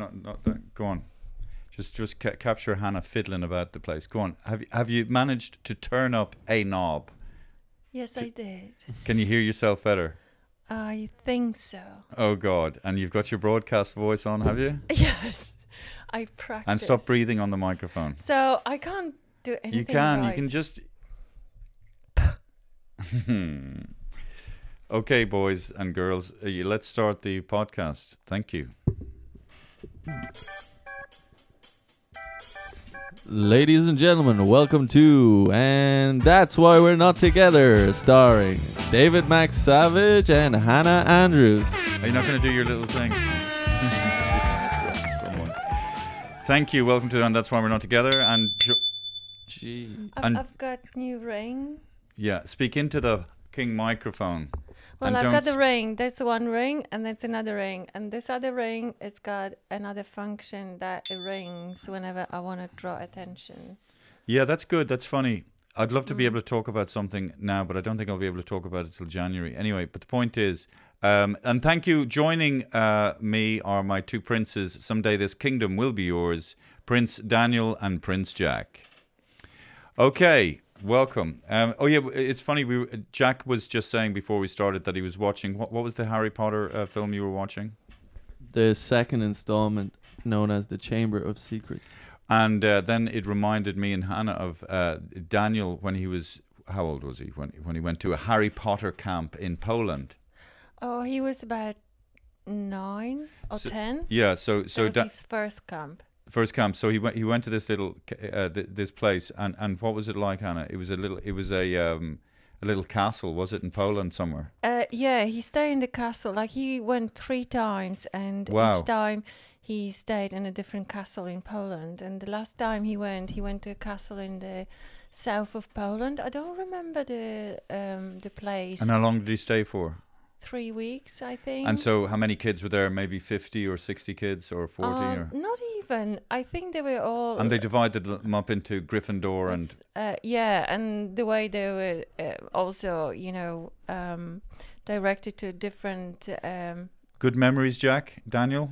not, not that. Go on. Just just ca- capture Hannah fiddling about the place. Go on. Have you, have you managed to turn up a knob? Yes, I did. Can you hear yourself better? I think so. Oh God! And you've got your broadcast voice on, have you? Yes, I practice. And stop breathing on the microphone. So I can't do anything. You can. You right. can just. okay, boys and girls, uh, let's start the podcast. Thank you. Ladies and gentlemen, welcome to And That's Why We're Not Together, starring David McSavage and Hannah Andrews. Are you not going to do your little thing? Jesus Christ, someone. Thank you. Welcome to and that's why we're not together. And jo- Gee. I've, and- I've got new ring. yeah, speak into the king microphone. Well, I've got the ring. That's one ring, and that's another ring. And this other ring, it's got another function that it rings whenever I want to draw attention. Yeah, that's good. That's funny. I'd love to Mm. be able to talk about something now, but I don't think I'll be able to talk about it till January. Anyway, but the point is, um, and thank you joining uh, me are my two princes. Someday this kingdom will be yours, Prince Daniel and Prince Jack. Okay, welcome. Um, oh yeah, it's funny. We Jack was just saying before we started that he was watching. What, what was the Harry Potter uh, film you were watching? The second installment, known as The Chamber of Secrets. And uh, then it reminded me and Hannah of uh, Daniel when he was how old was he when when he went to a Harry Potter camp in Poland. Oh, he was about nine or So- ten. Yeah, so So so that was da- his first camp. First camp. So he went he went to this little uh, th- this place and and what was it like, Anna? It was a little it was a um a little castle, was it in Poland somewhere? Uh, yeah, he stayed in the castle. Like he went three times, and Wow. each time he stayed in a different castle in Poland. And the last time he went, he went to a castle in the south of Poland. I don't remember the um, the place. And how long did he stay for? Three weeks, I think. And so how many kids were there? Maybe 50 or 60 kids or 40 Uh, or not even. I think they were all. and they divided them up into Gryffindor and uh, yeah, and the way they were uh, also, you know, um, directed to different. Um, good memories, Jack, Daniel.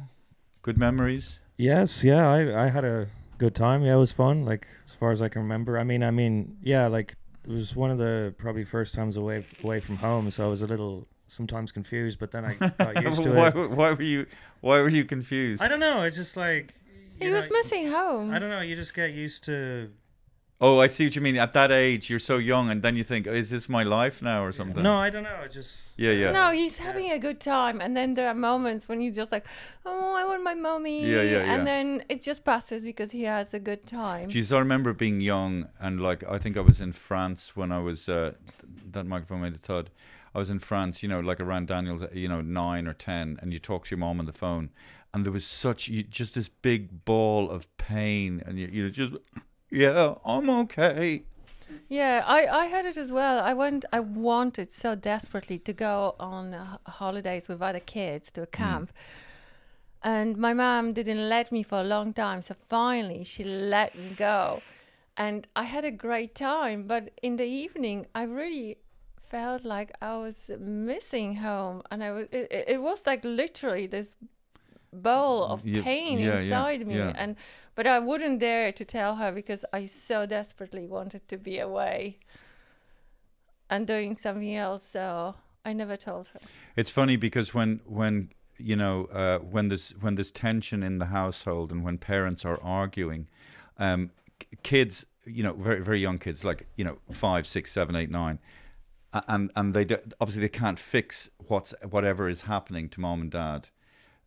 Good memories. Yes, yeah, I I had a good time. Yeah, it was fun. Like as far as I can remember. I mean, I mean, yeah, like it was one of the probably first times away away from home, so I was a little sometimes confused, but then I got used to why, it. why were you why were you confused? I don't know. It's just like he you was missing home. I don't know. You just get used to. Oh, I see what you mean. At that age, you're so young, and then you think, "Is this my life now, or something?" No, I don't know. It just. Yeah, yeah. No, he's having a good time, and then there are moments when he's just like, "Oh, I want my mommy," Yeah, yeah, yeah. and then it just passes because he has a good time. Jeez, I remember being young, and like I think I was in France when I was. Uh, th- that microphone made a thud. I was in France, you know, like around Daniel's, you know, nine or ten, and you talk to your mom on the phone, and there was such you, just this big ball of pain, and you you just, yeah, I'm okay. Yeah, I, I had it as well. I went. I wanted so desperately to go on uh, holidays with other kids to a camp, and my mom didn't let me for a long time. So finally, she let me go, and I had a great time. But in the evening, I really felt like I was missing home, and I was. It, it was like literally this bowl of Yeah, pain yeah, yeah, inside me, yeah. and but I wouldn't dare to tell her because I so desperately wanted to be away and doing something else. So I never told her. It's funny because when when you know uh, when there's when there's tension in the household and when parents are arguing, um, kids, you know, very very young kids, like you know, five, six, seven, eight, nine, and and they do, obviously they can't fix what's whatever is happening to mom and dad,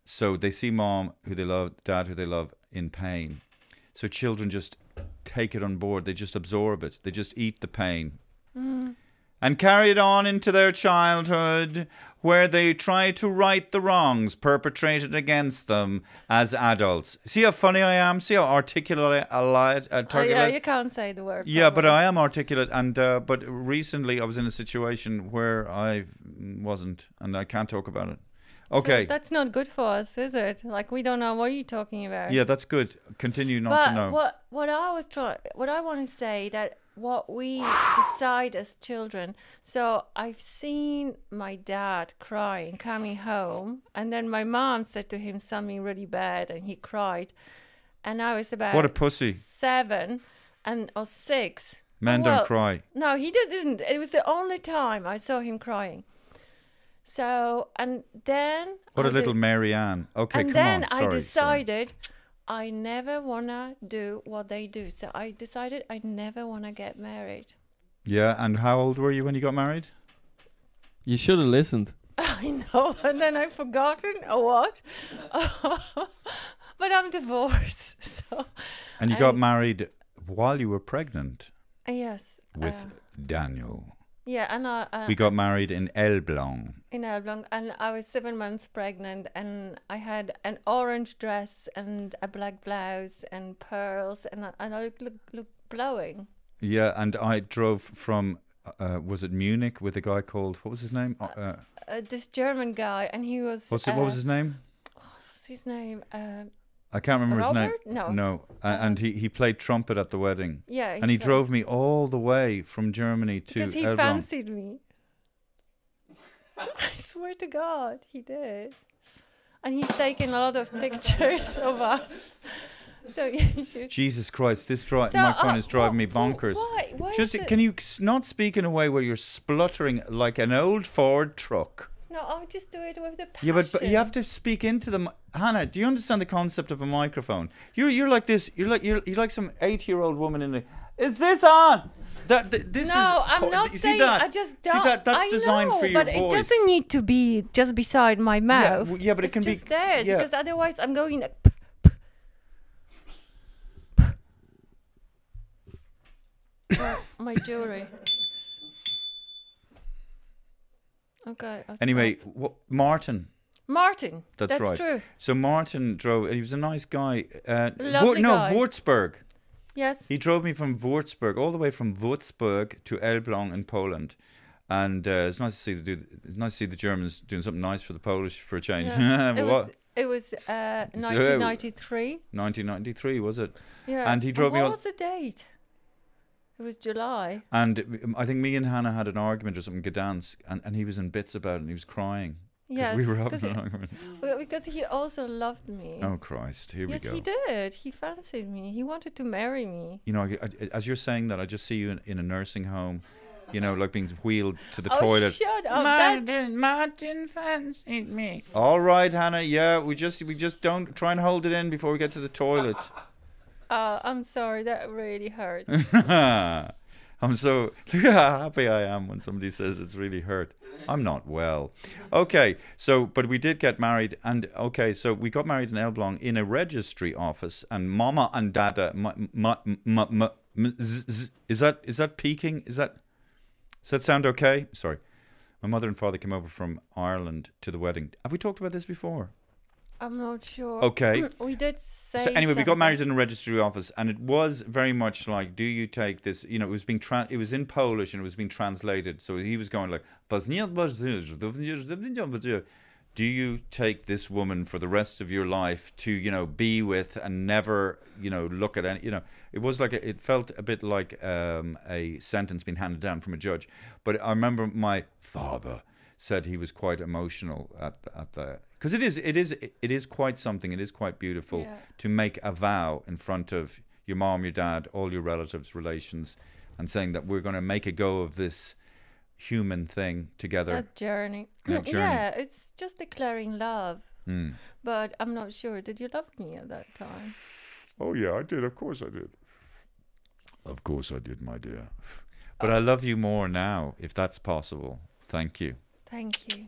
so they see mom who they love, dad who they love in pain, so children just take it on board. They just absorb it. They just eat the pain. Mm. And carry it on into their childhood, where they try to right the wrongs perpetrated against them as adults. See how funny I am? See how articulate I lied? Uh, Oh, yeah, you can't say the word. Yeah, but. I am articulate, and uh, but recently I was in a situation where I wasn't, and I can't talk about it. So Okay, that's not good for us, is it? Like we don't know what you're talking about. yeah, that's good. Continue not but to know. what what I was trying, what I want to say that what we decide as children. So I've seen my dad crying coming home, and then my mom said to him something really bad, and he cried. And I was about What a pussy. seven and or six. Men Well, don't cry. No, he didn't. It was the only time I saw him crying. So and then What I a little Ann. Okay, and then on. I decided sorry. Decided I never wanna do what they do. So I decided I never wanna get married. Yeah, and how old were you when you got married? You should have listened. I know, and then I've forgotten or what. but I'm divorced, so And you got married while you were pregnant yes. with uh, Daniel. Yeah, and I, uh, We got married in Elbląg. in Elbląg, and I was seven months pregnant, and I had an orange dress and a black blouse and pearls, and I, and I look, look, look glowing. Yeah, and I drove from uh, was it Munich with a guy called what was his name? Uh, uh, Uh, this German guy, and he was. what's it, what was uh, his name? what's his name? I can't remember Robert? his name. No. no. Uh, and he he played trumpet at the wedding, yeah, and he played- drove me all the way from Germany to because he Elbląg. fancied me. I swear to God, he did. And he's taken a lot of pictures of us. So you should. Jesus Christ, this dri- So, microphone uh, is driving me wh- wh- bonkers. Why? Why Just is it- can you s- not speak in a way where you're spluttering like an old Ford truck? No, I'll just do it with the passion. Yeah, but, but you have to speak into the Hannah. Do you understand the concept of a microphone? You're you're like this. You're like you're, you're like some eight year old woman in the. Is this on? That th- this is. No, I'm not saying. See that? I just See don't. that? That's I designed know, for your but voice. it doesn't need to be just beside my mouth. w- yeah, but it it's can be- there yeah. because otherwise I'm going. Like, my jewelry. Okay. Anyway, stop. wh- Martin. Martin. That's, right. true. So Martin drove. He was a nice guy. Uh, Lovely no, guy. Würzburg. Yes. He drove me from Würzburg all the way from Würzburg to Elbląg in Poland, and uh, it's nice to see the do. It's nice to see the Germans doing something nice for the Polish for a change. Yeah. It what? was. It was uh, 1993. 1993 was it? Yeah. And he drove me What was the date? It was July. And I think me and Hannah had an argument or something in Gdansk, and, and he was in bits about it, and he was crying because Yes. we were having 'cause an he, argument. well, because he also loved me. Oh Christ! Here yes, we go. Yes, he did. He fancied me. He wanted to marry me. You know, I, I- as you're saying that, I just see you in, in a nursing home. You know, like being wheeled to the oh, toilet. shut up. That's, Martin, Martin fancied me. All right, Hannah. Yeah, we just we just don't try and hold it in before we get to the toilet. Uh, I'm sorry. That really hurts. I'm so look how happy I am when somebody says it's really hurt. I'm not well. Okay, so but we did get married, and okay, so we got married in Elbląg in a registry office, and Mama and Dada. Ma, ma, ma, ma, z- z- is that is that peaking? Is that does that sound okay? Sorry, my mother and father came over from Ireland to the wedding. Have we talked about this before? I'm not sure. Okay. we did say. So anyway, we got married in a registry office, and it was very much like, do you take this? You know, it was being tra- it was in Polish and it was being translated. So he was going like, do you take this woman for the rest of your life to you know be with and never you know look at any you know it was like a, it felt a bit like um, a sentence being handed down from a judge but i remember my father said he was quite emotional at at the because it is it is it is quite something it is quite beautiful Yeah. to make a vow in front of your mom your dad all your relatives relations and saying that we're going to make a go of this human thing together That journey. That journey. Yeah, it's just declaring love. Mm. But I'm not sure. Did you love me at that time? Oh yeah, I did. Of course I did. Of course I did, my dear. But I love you more now, if that's possible. Thank you. Thank you.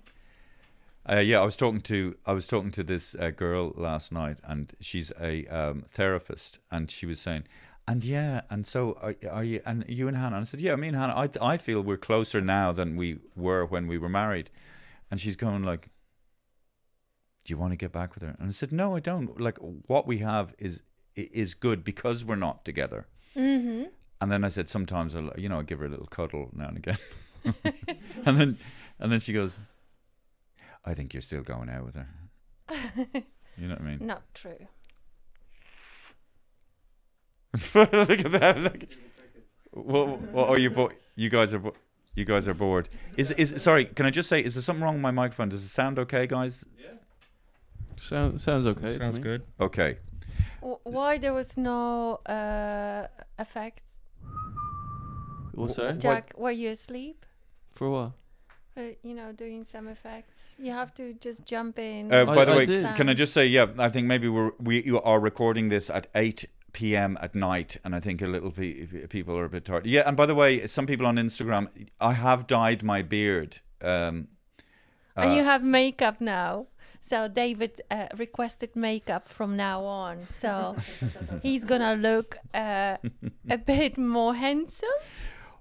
Uh, yeah, I was talking to I was talking to this uh, girl last night, and she's a um, therapist, and she was saying, and yeah, and so are, are you and you and Hannah? And I said, yeah, me and Hannah. I I feel we're closer now than we were when we were married, and she's going like, do you want to get back with her? And I said, no, I don't. Like what we have is is good because we're not together. Mm-hmm. And then I said, sometimes I'll, you know, I give her a little cuddle now and again. and then, and then she goes, I think you're still going out with her. You know what I mean? Not true. Look at that. Look. Well, well, oh, you bo- you guys are bo- you guys are bored. Is is sorry? Can I just say, is there something wrong with my microphone? Does it sound okay, guys? Sound, sounds okay. to Sounds me. good. Okay. W- Why there was no uh, effects? What's that? Jack, were you asleep? For what? Uh, you know, doing some effects. You have to just jump in. Uh, I- by the I way, did. can I just say, yeah, I think maybe we're we you are recording this at eight p.m. at night, and I think a little pe- people are a bit tired. Yeah, and by the way, some people on Instagram, I have dyed my beard. Um, and uh, you have makeup now. So David uh, requested makeup from now on. So he's gonna look uh, a bit more handsome.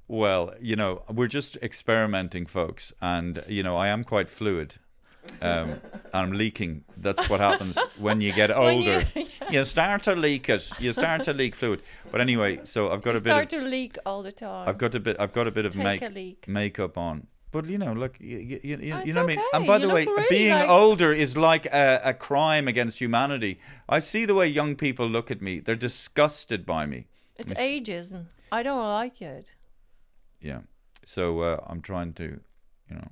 Well, you know, we're just experimenting, folks, and you know, I am quite fluid. Um, I'm leaking. That's what happens when you get When you- older. you start to leak it. You start to leak fluid. But anyway, so I've got you a bit. start Of, to leak all the time. I've got a bit. I've got a bit of Take make makeup on. But you know, look, you, you, you, you Oh, know it's what I mean. And by You the way, really being like- older is like a, a crime against humanity. I see the way young people look at me; they're disgusted by me. it's Miss- ageism. I don't like it. Yeah. So uh, I'm trying to, you know.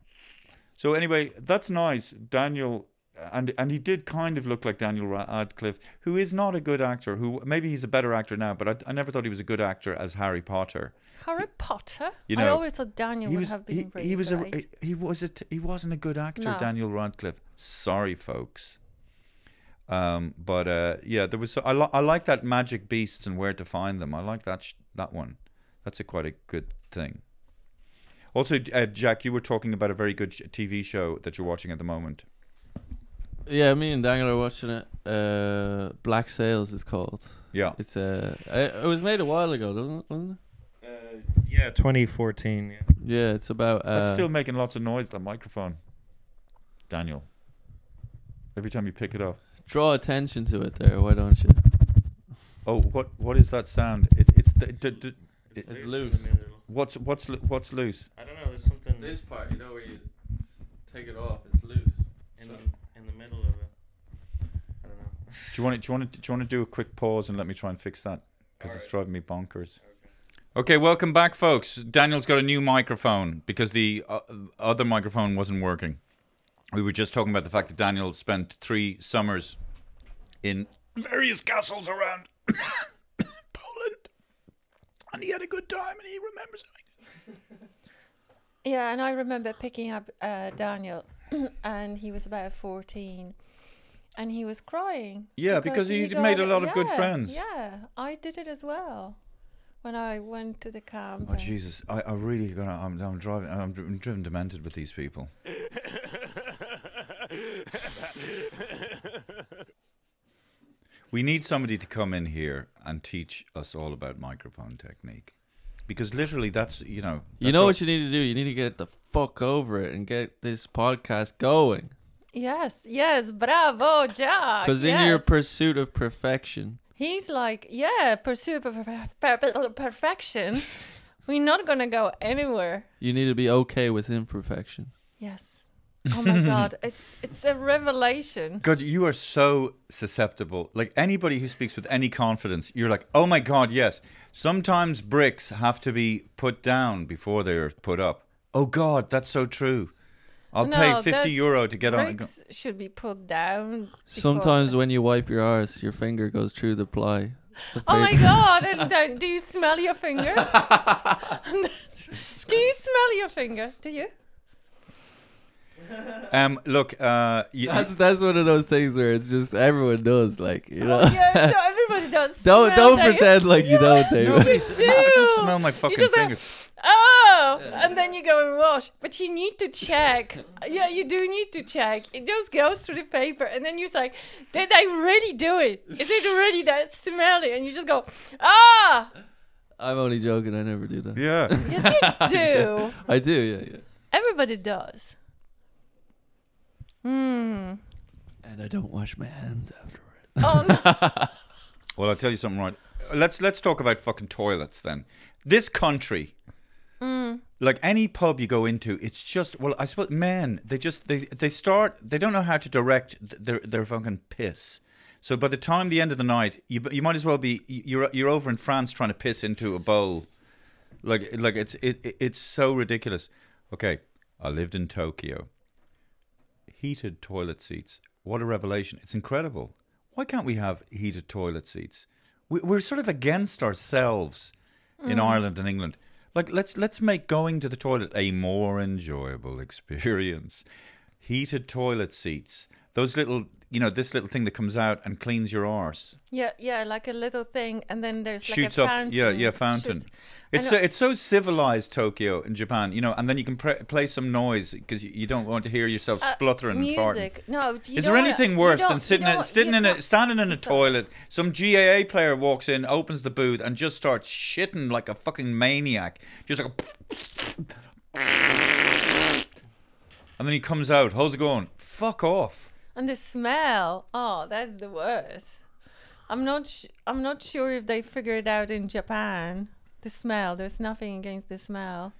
So anyway, that's nice, Daniel, and and he did kind of look like Daniel Radcliffe, who is not a good actor. Who maybe he's a better actor now, but I, I never thought he was a good actor as Harry Potter. Harry Potter. You I know, always thought Daniel he would was have he, been really he was a he was a t- he wasn't a good actor, No. Daniel Radcliffe. Sorry, folks. Um, but uh, yeah, there was. I, li- I like that Magic Beasts and Where to Find Them. I like that sh- that one. That's a quite a good thing. Also, uh, Jack, you were talking about a very good sh- TV show that you're watching at the moment. Yeah, me and Daniel are watching it. Uh, Black Sails is called. Yeah, It's uh, it, it was made a while ago, wasn't it? Wasn't it? Uh, yeah, 2014. Yeah. Yeah, it's about. Uh, that's still making lots of noise. That microphone, Daniel. Every time you pick it up. draw attention to it there. Why don't you? Oh, what what is that sound? It's it's the, the, the, It's in loose. The middle. what's what's what's loose. I don't know. There's something This part, you know, where you take it off, it's loose. in the, in the middle of it. I don't know. Do you want to, do you want to, do you want to do a quick pause and let me try and fix that because it's driving me bonkers. Okay, welcome back, folks. Daniel's got a new microphone because the uh, other microphone wasn't working. We were just talking about the fact that Daniel spent three summers in various castles around Poland, and he had a good time, and he remembers it. Yeah, and I remember picking up uh, Daniel, and he was about 14, and he was crying. Yeah, because he'd made a lot of good friends. Yeah, I did it as well when I went to the camp. Oh Jesus! I, I really gonna. I'm, I'm driving. I'm, driven demented with these people. we need somebody to come in here and teach us all about microphone technique, because literally, that's you know. You know all- what you need to do? You need to get the fuck over it and get this podcast going. Yes, yes, bravo, Jack. Because in your pursuit of perfection, He's like, yeah, pursuit of per- per- per- perfection. We're not gonna go anywhere. you need to be okay with imperfection. Yes. Oh my God, it's it's a revelation. God, you are so susceptible. Like anybody who speaks with any confidence, you're like, oh my God, yes. Sometimes bricks have to be put down before they're put up. Oh God, that's so true. I'll No, pay 50 euro to get on. Bricks should be put down. before- Sometimes when you wipe your arse, your finger goes through the ply. The Oh my. God! And then, do you smell your finger? do you smell your finger? Do you? Um, look, uh, y- That's that's one of those things where it's just everyone does, like you know. Oh, yeah, so everybody does. don't smell don't their- pretend like you don't, David. nobody You sm- I just do. smell my fucking just have- fingers. Oh, and then you go and wash. But you need to check. Yeah, you do need to check. It just goes through the paper, and then you're like, "Did they really do it? Is it really that smelly?" And you just go, "Ah, I'm only joking. I never do that. Yeah. yes, you do. I do. Yeah, yeah. Everybody does." Hmm. And I don't wash my hands afterward. Oh no. Well, I'll tell you something right. Let's let's talk about fucking toilets then. This country, like any pub you go into, it's just well, I suppose men they just they they start they don't know how to direct their their fucking piss. So by the time the end of the night, you you might as well be you're you're over in France trying to piss into a bowl. Like like it's it, it it's so ridiculous. Okay, I lived in Tokyo. Heated toilet seats. What a revelation! It's incredible. Why can't we have heated toilet seats? We, we're sort of against ourselves in mm. Ireland and England. Like let's let's make going to the toilet a more enjoyable experience. Heated toilet seats. Those little, you know, this little thing that comes out and cleans your arse. Yeah, yeah, like a little thing, and then there's shoots like a up. fountain. Yeah, yeah, fountain. shoots- It's so, it's so civilized Tokyo in Japan, you know, and then you can play some noise because you, you don't want to hear yourself Uh, spluttering and farting. music. No, you Is there anything worse than sitting in, sitting in a standing in a Sorry. toilet? Some GAA player walks in, opens the booth, and just starts shitting like a fucking maniac, just like. A and then he comes out. How's it going? Fuck off. And the smell. Oh, that's the worst. I'm not. Sh- I'm not sure if they figured it out in Japan. The smell. There's nothing against the smell.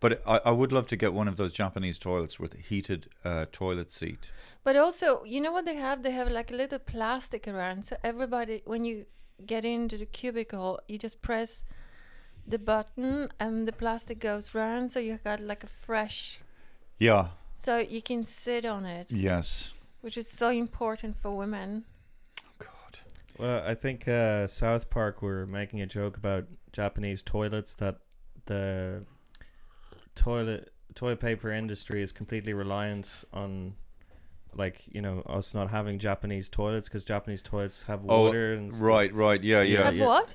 But I, I would love to get one of those Japanese toilets with a heated uh, toilet seat. But also, you know what they have? They have like a little plastic around. So everybody, when you get into the cubicle, you just press the button, and the plastic goes round. So you got like a fresh. Yeah. So you can sit on it, Yes. Which is so important for women. Oh god. Well, I think uh, South Park were making a joke about Japanese toilets that the toilet toilet paper industry is completely reliant on like you know us not having Japanese toilets because Japanese toilets have Oh, water and stuff. Right, right. Yeah, yeah. Yeah. what?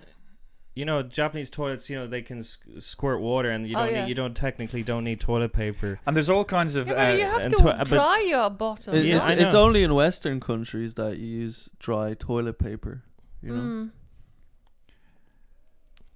You know, Japanese toilets, you know, they can squirt water, and you Oh, don't yeah. need, you don't technically don't need toilet paper. And there's all kinds of. Yeah, but you uh, have and to twi- but- dry your bottle. It- Yeah, it's, it's only in Western countries that you use dry toilet paper. You know, Mm.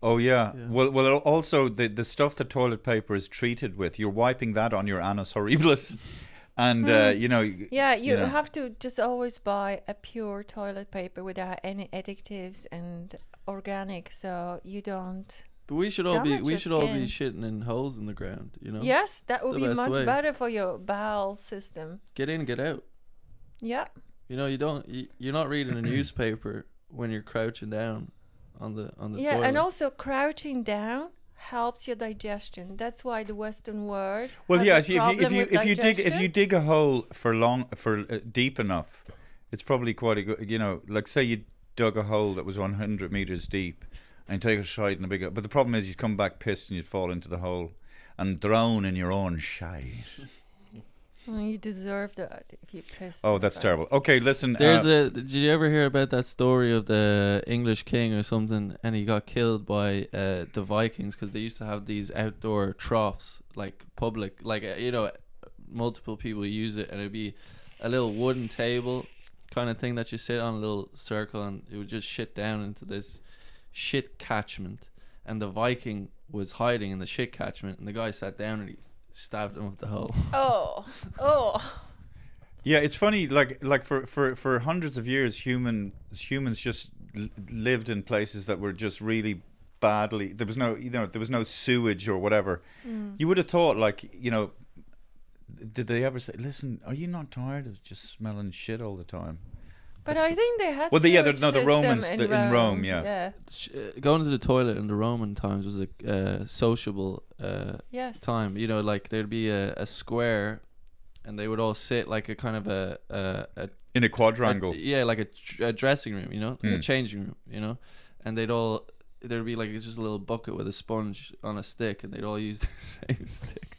oh yeah. Yeah. Well, well. Also, the the stuff that toilet paper is treated with, you're wiping that on your anus horribilis, and uh, Hmm. you know. Yeah, you you know. have to just always buy a pure toilet paper without any additives and organic, so you don't. but we should all be we your should all be shitting in holes in the ground. You know, Yes, that It's would be much way. better for your bowel system. get in, get out. Yeah, You know, you don't. You, you're not reading a newspaper when you're crouching down on the on the yeah, toilet. and also crouching down helps your digestion. That's why the Western world. Well, has yeah. a If you if you with if you dig if you dig a hole for long for uh, deep enough, it's probably quite a good. You know, like say you dug a hole that was 100 meters deep, and you take a shite in a big. But the problem is, you'd come back pissed and you'd fall into the hole and drown in your own shite. Oh, you deserve that if you pissed. Oh, that's terrible. Okay, listen. There's uh, a. Did you ever hear about that story of the English king or something, and he got killed by uh, the Vikings because they used to have these outdoor troughs, like public, like uh, you know, multiple people use it, and it'd be a little wooden table kind of thing that you sit on a little circle, and it would just shit down into this shit catchment, and the Viking was hiding in the shit catchment, and the guy sat down and he stabbed him with the hole. Oh, oh. Yeah, it's funny. Like like for for for hundreds of years, human humans just l- lived in places that were just really badly. There was no you know there was no sewage or whatever. Mm. You would have thought like you know. Did they ever say, "Listen, are you not tired of just smelling shit all the time"? But That's I think they had. Well, the- yeah, the- no, the Romans, in the- in Rome. Rome, yeah. Yeah. Sh- uh, going to the toilet in the Roman times was a uh, sociable uh, Yes. time. You know, like there'd be a, a square, and they would all sit like a kind of a a, a, In a a quadrangle. yeah, like a, tr- a dressing room. You know, like a Mm. changing room. You know, and they'd all there'd be like just a little bucket with a sponge on a stick, and they'd all use the same stick.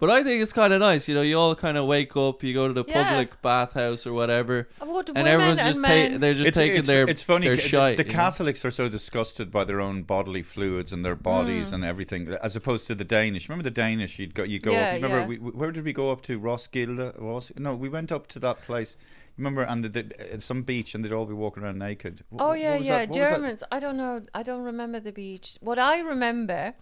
But I think it's kind of nice, you know. You all kind of wake up, you go to the Yeah. public bathhouse or whatever, Would and women everyone's and just men, ta- they're just it's, taking it's, their it's funny their the- shite. the, you know? catholics are so disgusted by their own bodily fluids and their bodies Mm. and everything as opposed to the danish remember the danish you'd go you go Yeah, up remember yeah. we, we- where did we go up to roskilde Ros- no we went up to that place remember and the, the, uh, some beach and they'd all be walking around naked Wh- Oh what yeah, was yeah. that- what was that? Germans. I don't know. I don't remember the beach. What I remember,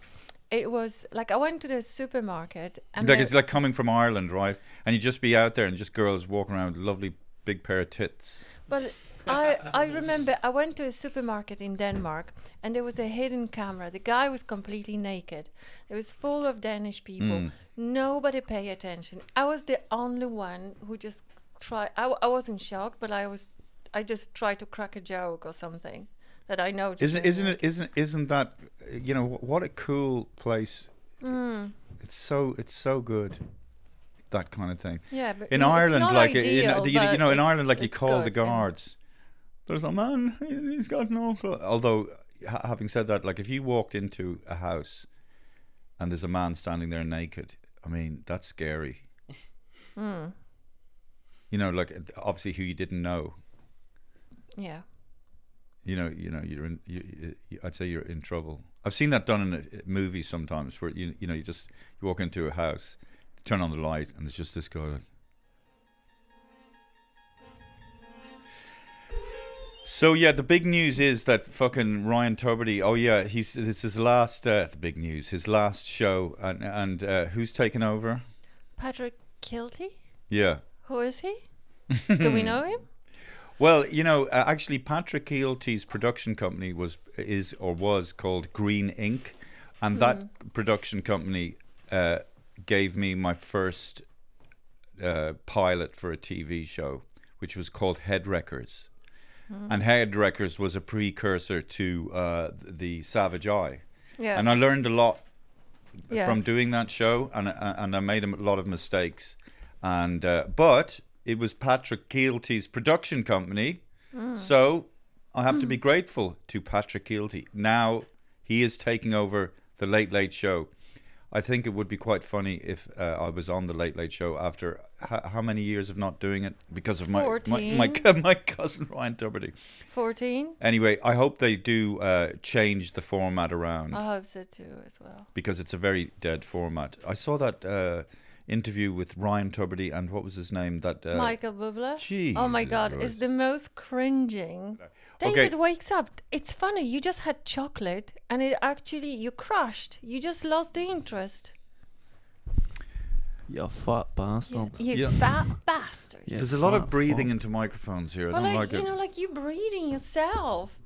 it was like I went to the supermarket and like it's like coming from Ireland right and you just be out there and just girls walking around with lovely big pair of tits But I I remember I went to a supermarket in Denmark and there was a hidden camera. The guy was completely naked. It was full of Danish people. Mm. Nobody pay attention. I was the only one who just tried. I wasn't shocked, but I was. I just tried to crack a joke or something. That I know. Isn't isn't it isn't isn't that you know what a cool place? Mm, It's so it's so good. That kind of thing. yeah, but In Ireland, like ideal, you, know, you, you know, in Ireland, like you call the good, yeah. guards. There's a man. he- He's got no. clo-" Although, having said that, like if you walked into a house and there's a man standing there naked, I mean that's scary. Mm, You know, like obviously who you didn't know. yeah. You know, you know, you're in. You, you, I'd say you're in trouble. I've seen that done in a, movies sometimes, where you you know you just you walk into a house, turn on the light, and there's just this guy. Like, so yeah, the big news is that fucking Ryan Tubridy. Oh yeah, he's it's his last. Uh, the big news, his last show, and and uh, who's taken over? Patrick Kielty, Yeah. who is he? Do we know him? Well, you know, uh, actually, Patrick Kielty's production company was is or was called Green Inc, and that production company uh, gave me my first uh, pilot for a TV show, which was called Head Wreckers, and Head Wreckers was a precursor to uh, the Savage Eye, Yeah. and I learned a lot Yeah. from doing that show, and uh, and I made a lot of mistakes, and uh, but it was Patrick Kielty's production company, so I have to be grateful to Patrick Kielty. Now he is taking over the Late Late Show. I think it would be quite funny if uh, I was on the Late Late Show after how many years of not doing it because of my my, my, my cousin Ryan Tubridy. 14. Anyway, I hope they do uh, change the format around I hope so too, as well. because it's a very dead format. I saw that uh, interview with Ryan Tubridy and what was his name? That uh, Michael Bublé. Jesus oh my god, it's the most cringing. Okay. David wakes up. It's funny. You just had chocolate, and it actually you crushed. You just lost the interest. You fat You, bastard. you Yeah. fat bastard. There's a lot of breathing fuck. into microphones here. I Well, don't like, like you it. know, like you breathing yourself.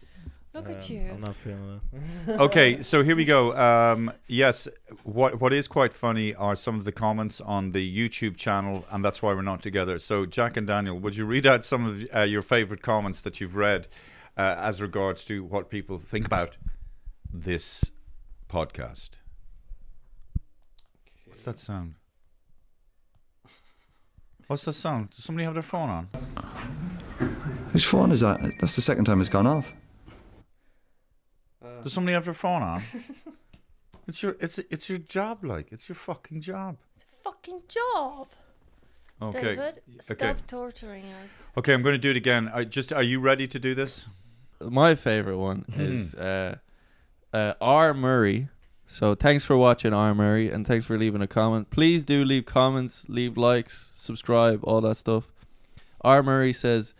Look at you. I'm not feeling it. okay, so here we go. Um, yes, what what is quite funny are some of the comments on the YouTube channel, and that's why we're not together. So, Jack and Daniel, would you read out some of uh, your favorite comments that you've read uh, as regards to what people think about this podcast? What's that sound? What's that sound? Does somebody have their phone on? Whose phone is that? That's the second time it's gone off. Does somebody have their phone on? it's your it's it's your job, like it's your fucking job. It's a fucking job. Okay. David, stop Okay. torturing us. Okay, I'm going to do it again. I just are you ready to do this? My favorite one Hmm. is uh, uh, R Murray. So thanks for watching R Murray and thanks for leaving a comment. Please do leave comments, leave likes, subscribe, all that stuff. R Murray says,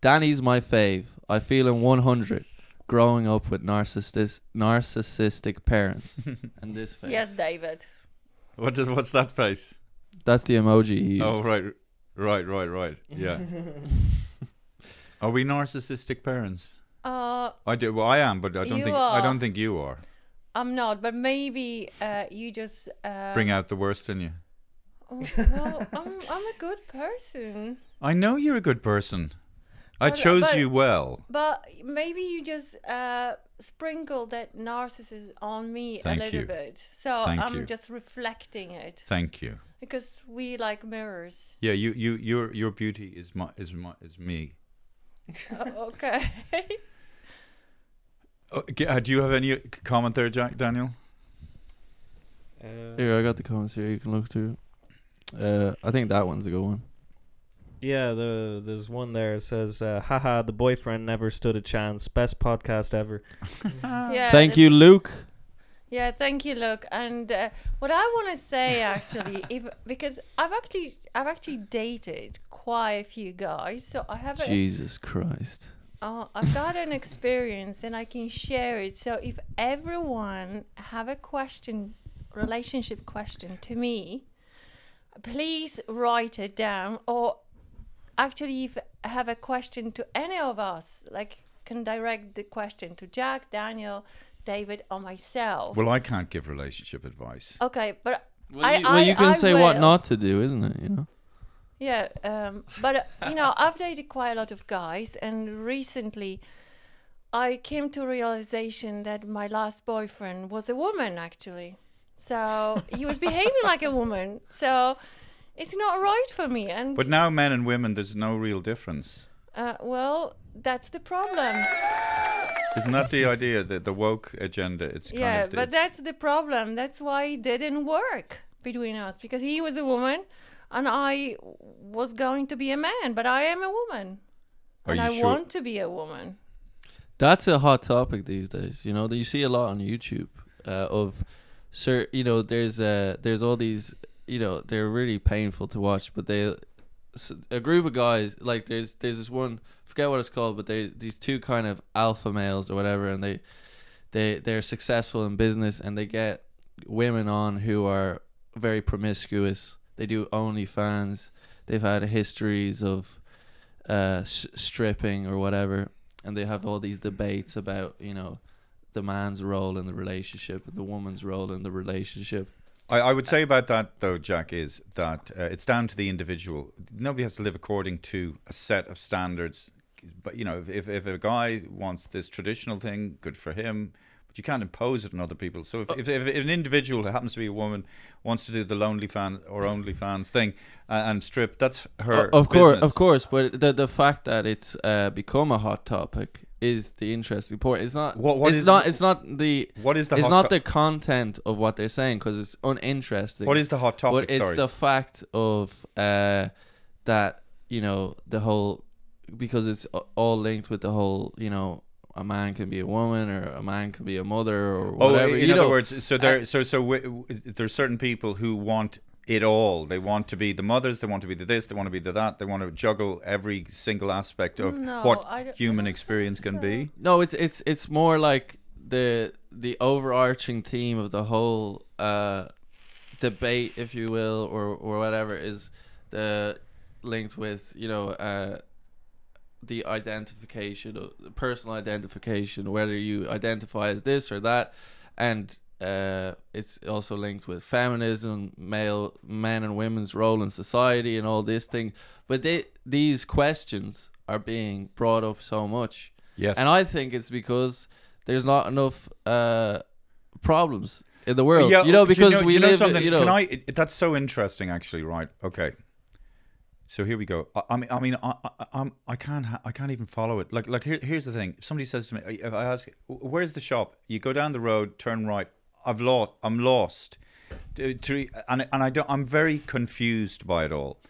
"Danny's my fave. I feel in 100. Growing up with narcissistic narcissistic parents." and this face. Yes, David. What does what's that face? That's the emoji he used. Oh right, right, right, right. Yeah. are we narcissistic parents? Uh, I do. Well, I am, but I don't You think I don't think you are. I'm not, but maybe uh, you just uh, Bring out the worst in you. Oh, well, I'm I'm a good person, I know you're a good person. I But- chose but- you well. but maybe you just uh, sprinkle that narcissism on me Thank a little you. bit. So Thank I'm you. just reflecting it Thank you. because we like mirrors. Yeah, you, you, your, your beauty is my, is my, is me. Oh, okay. Oh, uh, do you have any comment there, Jack Daniel? Uh, Here, I got the comments here. You can look through. Uh, I think that one's a good one. Yeah, the there's one there that says, uh, "Haha, the boyfriend never stood a chance. Best podcast ever." yeah. Thank you, Luke. Yeah, thank you, Luke. And uh, what I want to say actually, if because I've actually I've actually dated quite a few guys, so I have a, Jesus Christ. uh, I've got an experience and I can share it. So if everyone have a question, relationship question to me, please write it down. Or actually, if have a question to any of us, like can direct the question to Jack, Daniel, David, or myself. Well, I can't give relationship advice. Okay, but Well, I- you, well, you can I say what not to do, isn't it? You know. yeah, um, but uh, you know, I've dated quite a lot of guys, and recently, I came to realization that my last boyfriend was a woman actually. So he was behaving like a woman. So it's not right for me. And But now, men and women, there's no real difference. uh, well, that's the problem. Isn't that the idea? The the woke agenda. It's kind yeah, of, but it's- that's the problem. That's why it didn't work between us because he was a woman and I was going to be a man, but I am a woman. Are and you I sure? want to be a woman. That's a hot topic these days. You know, you see a lot on YouTube uh, of, sir. You know, there's uh, there's all these. You know, they're really painful to watch, but they a group of guys like there's there's this one. Forget what it's called, but they these two kind of alpha males or whatever, and they, they they're successful in business, and they get women on who are very promiscuous. They do OnlyFans. They've had histories of uh, s- stripping or whatever, and they have all these debates about you know the man's role in the relationship the woman's role in the relationship. I, I would say about that though, Jack, is that uh, it's down to the individual. Nobody has to live according to a set of standards. But you know, if, if if a guy wants this traditional thing, good for him. You can't impose it on other people. So if, if, if an individual who happens to be a woman wants to do the lonely fan or only fans thing uh, and strip, that's her. Of course, business. of course, but the the fact that it's uh, become a hot topic is the interesting point. It's not. What- what it's is- not. It's not the. What is the it's hot not the content of what they're saying because it's uninteresting. What is the hot topic? But it's Sorry. the fact of uh, that you know the whole because it's all linked with the whole you know a man can be a woman or a man can be a mother or Oh, whatever. in you other know. words, so there, uh, so so w- w- there's certain people who want it all. They want to be the mothers. They want to be the this. They want to be the that. They want to juggle every single aspect of No, what human experience can think be. No, it's it's it's more like the the overarching theme of the whole uh, debate, if you will, or or whatever, is the linked with you know uh, the identification, of the personal identification, whether you identify as this or that, and uh, it's also linked with feminism, male men and women's role in society, and all this thing. But they, these questions are being brought up so much. Yes, And I think it's because there's not enough uh, problems in the world. yeah, you know, but because do we do live. something? You know, Can I? it- That's so interesting, actually. Right? Okay. So here we go. I, I mean, I mean, I, I, I'm, I can't, ha- I can't even follow it. Like, like here, here's the thing. Somebody says to me, if I ask, "Where's the shop?" You go down the road, turn right. I've lost. I'm lost. To, to, and and I don't. I'm very confused by it all.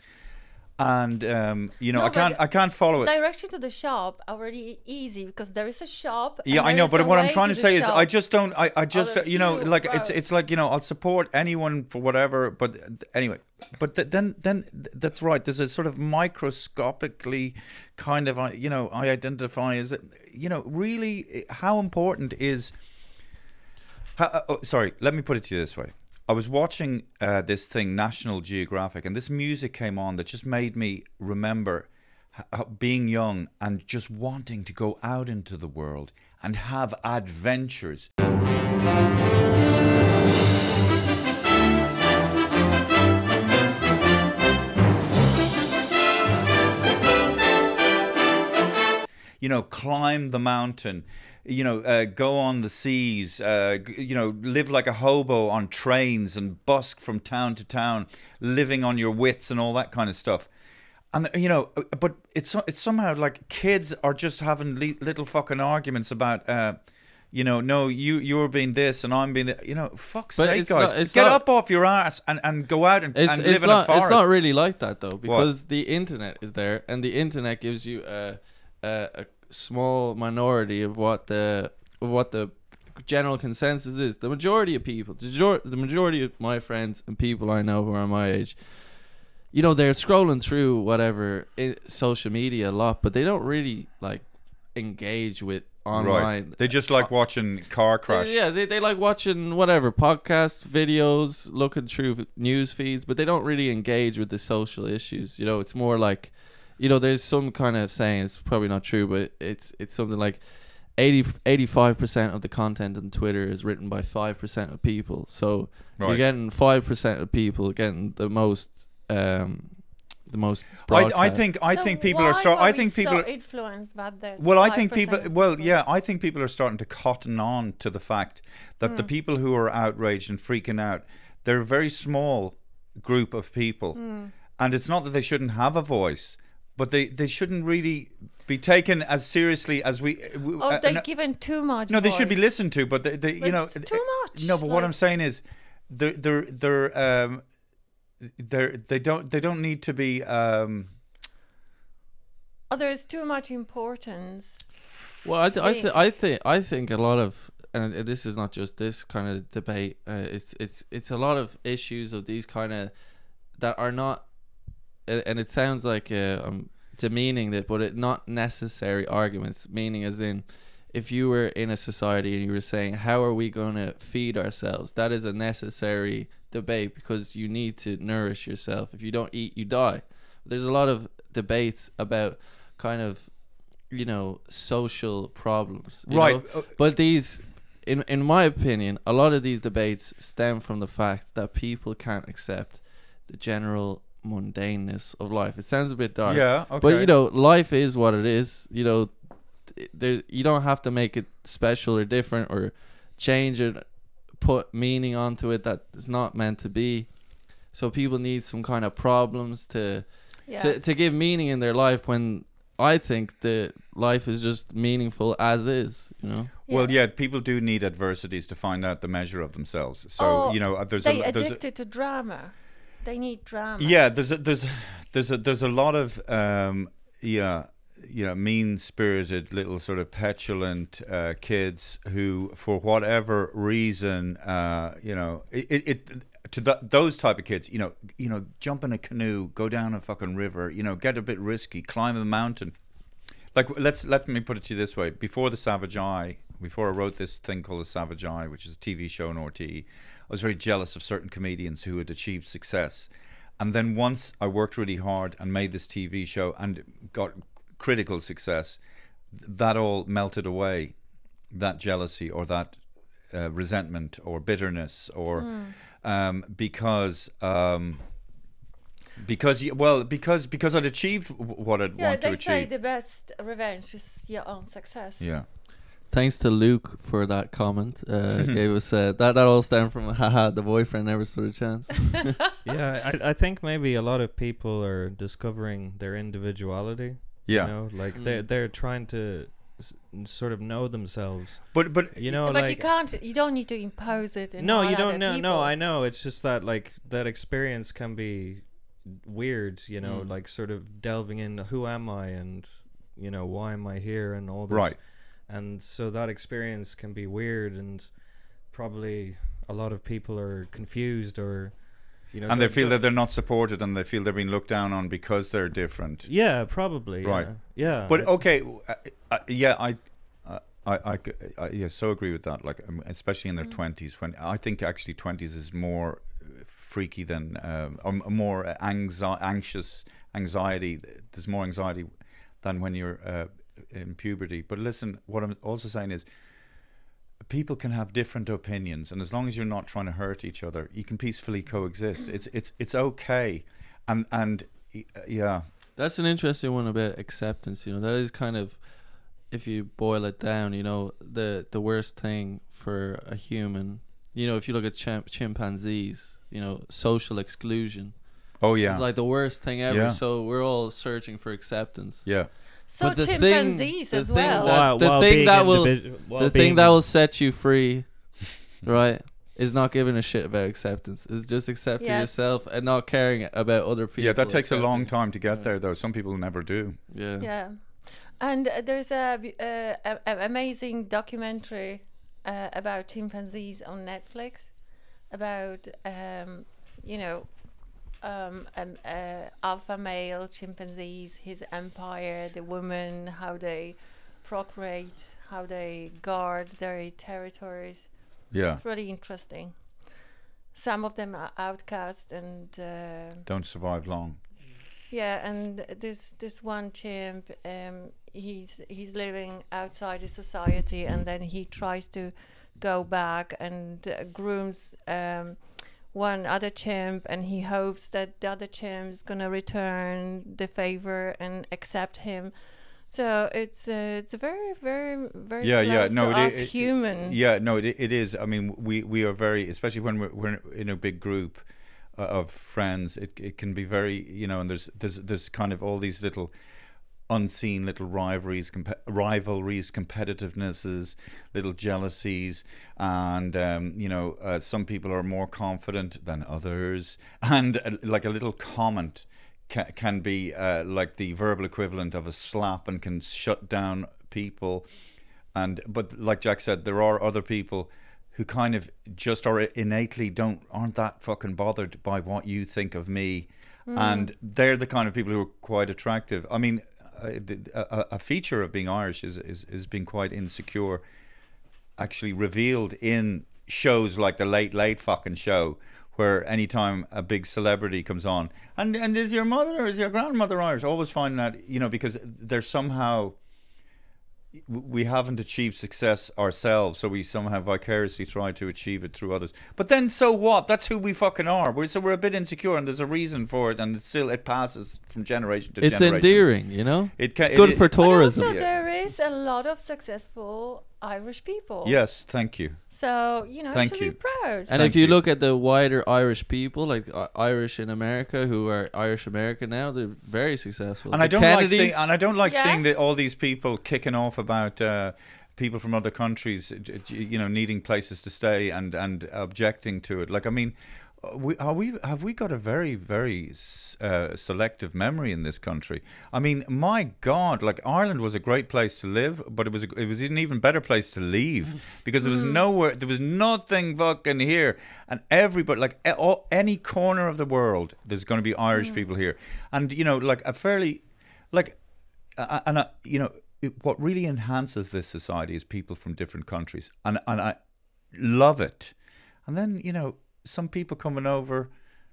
And um, you know, No, I can't, I can't follow it. Direction to the shop already easy because there is a shop. Yeah, I know, but what I'm trying to the say is, I just don't. I, I just, you know, like it's, roads. it's like you know, I'll support anyone for whatever. But uh, anyway, but th- then, then th- that's right. There's a sort of microscopically kind of, I- you know, I identify as, it. you know, really, eh, how important is. How, uh, oh, sorry, let me put it to you this way. I was watching uh, this thing, National Geographic, and this music came on that just made me remember being young and just wanting to go out into the world and have adventures. you know, climb the mountain, you know, uh, go on the seas, uh, you know, live like a hobo on trains and busk from town to town, living on your wits and all that kind of stuff. And you know, uh, but it's it's somehow like kids are just having li- little fucking arguments about, uh, you know, no, you you're being this and I'm being that. You know, fuck's But sake, guys, not- get not- up off your ass and, and go out and, it's and live it's in a not forest. it's not really like that though because the internet is there and the internet gives you a a, a small minority of what the of what the general consensus is. The majority of people, the, the majority of my friends and people I know who are my age, you know, they're scrolling through whatever eh, social media a lot, but they don't really like engage with online. Right. They just like uh, watching car crash. They- yeah, they, they like watching whatever podcast videos, looking through news feeds, but they don't really engage with the social issues. You know, it's more like, you know, there's some kind of saying it's probably not true, but it's it's something like 85 percent of the content on Twitter is written by five percent of people. So Right. you're getting five percent of people getting the most um the most. I, I think I So think people are why start. I think people so are. influenced by the. Well, I think people. Well, people? yeah, I think people are starting to cotton on to the fact that Hmm. the people who are outraged and freaking out, they're a very small group of people, Hmm. and it's not that they shouldn't have a voice, but they they shouldn't really be taken as seriously as we. w- Oh, uh, they're no- given too much. no, they should be listened to, but they, they you But know, it's too much, No, but what I'm saying is, they're they're they're um, they're they don't they don't need to be um. Oh, there's too much importance. Well, I, th- I, th- I think I think a lot of, and this is not just this kind of debate. Uh, it's it's it's a lot of issues of these kind of that are not, a- and it sounds like uh, I'm demeaning that, but it not necessary arguments. Meaning, as in, if you were in a society and you were saying, "How are we going to feed ourselves?" That is a necessary debate because you need to nourish yourself. If you don't eat, you die. There's a lot of debates about kind of you know social problems Right. know? but these in in my opinion a lot of these debates stem from the fact that people can't accept the general mundaneness of life it sounds a bit dark Yeah. Okay. but you know life is what it is you know there you don't have to make it special or different or change it put meaning onto it that is not meant to be so people need some kind of problems to Yes. to, to give meaning in their life when I think that life is just meaningful as is, you know. Well, yeah, people do need adversities to find out the measure of themselves. So Oh, you know, uh, there's they a there's a, addicted to drama. They need drama. yeah, there's a there's there's a there's a lot of um yeah mean spirited little sort of petulant uh, kids who for whatever reason uh you know it it, to th- those type of kids you know you know jump in a canoe go down a fucking river you know get a bit risky climb a mountain like let's let me put it to you this way before the savage eye before i wrote this thing called the savage eye which is a tv show on rte i was very jealous of certain comedians who had achieved success and then once i worked really hard and made this tv show and got critical success that all melted away that jealousy or that uh, resentment or bitterness or Hmm. um, because um, because well because because I'd achieved what I'd Yeah, want to they say the best revenge is your own success. yeah. Thanks to Luke for that comment. Uh, gave us uh, that. That all stemmed from haha. The boyfriend never stood a chance. yeah, I, I think maybe a lot of people are discovering their individuality. Yeah. You know, like they're Mm. they're trying to s- sort of know themselves. But but You know, but like you can't. You don't need to impose it. No, you don't know. No, people. I know. It's just that like that experience can be weird. You know, Mm. like sort of delving in who am I and you know why am I here and all this. Right. And so that experience can be weird and probably a lot of people are confused or you know and they feel that they're not supported and they feel they're being looked down on because they're different. Yeah, probably. Right. Yeah. yeah But okay, uh, uh, yeah, I, uh, I, I, c- I- yeah, so agree with that. Like, um, especially in their twenties, when I think actually twenties is more uh, freaky than um, or more anxi- anxious anxiety. There's more anxiety than when you're uh, in puberty. But listen, what I'm also saying is. People can have different opinions, and as long as you're not trying to hurt each other, you can peacefully coexist. Mm. It's it's it's okay, and and uh, yeah, That's an interesting one about acceptance. You know, that is kind of, if you boil it down, you know, the the worst thing for a human. You know, if you look at chimp- chimpanzees, you know, social exclusion oh yeah, It's like the worst thing ever. Yeah. So we're all searching for acceptance. yeah. So But the thing- chimpanzees the as thing well. that- the while thing being that will- individu- while the thing that will set you free, right, is not giving a shit about acceptance. Is just accepting Yes. yourself and not caring about other people. Yeah, that takes a long accepting. time to get Yeah. there, though. Some people never do. Yeah. Yeah, and uh, there's a, b- uh, a, a amazing documentary uh, about chimpanzees on Netflix about um, you know um, um, uh, alpha male chimpanzees, his empire, the women, how they procreate, how they guard their territories. Yeah, It's really interesting. Some of them are outcast and. Uh, don't survive long. yeah, and this this one chimp, um, he's he's living outside of society, and then he tries to go back and uh, grooms um, one other chimp, and he hopes that the other chimp is gonna return the favor and accept him. So it's uh, it's very very very Yeah, yeah, no, it is us it- human. Yeah, no, it, it is. I mean, we, we are very, especially when we're, we're in a big group uh, of friends. It it can be very, you know, and there's there's there's kind of all these little unseen little rivalries, comp- rivalries, competitivenesses, little jealousies, and um, you know, uh, some people are more confident than others, and uh, like a little comment can, can be uh, like the verbal equivalent of a slap and can shut down people. And but like Jack said, there are other people who kind of just are innately don't aren't that fucking bothered by what you think of me, and they're the kind of people who are quite attractive. I mean, Uh, a, a- a feature of being Irish is is is being quite insecure, actually revealed in shows like the Late Late fucking Show. Where anytime a big celebrity comes on, and and is your mother or is your grandmother Irish? Always find that you know because they're somehow we haven't achieved success ourselves, so we somehow vicariously try to achieve it through others. But then, so what? That's who we fucking are. We're, so we're a bit insecure, and there's a reason for it, and it's still it passes from generation to It's generation. endearing, you know. It ca- it's good it- for it- But tourism. also, Yeah. there is a lot of successful Irish people. Yes, thank you. So you know, Thank you should you. be proud. And Thank if you, you. look at the wider Irish people, like uh, Irish in America, who are Irish American now, they're very successful. And I don't like seeing, and I don't like seeing that all these people kicking off about uh, people from other countries, uh, j- j- you know, needing places to stay and and objecting to it. Like, I mean, we are we have we got a very very uh, selective memory in this country. I mean, my God, like Ireland was a great place to live, but it was a, it was an even better place to leave because there was nowhere, there was nothing fucking here, and everybody like all, any corner of the world, there's going to be Irish people here, and you know, like a fairly, like uh, and uh, you know it, what really enhances this society is people from different countries. And and I love it. And then you know some people coming over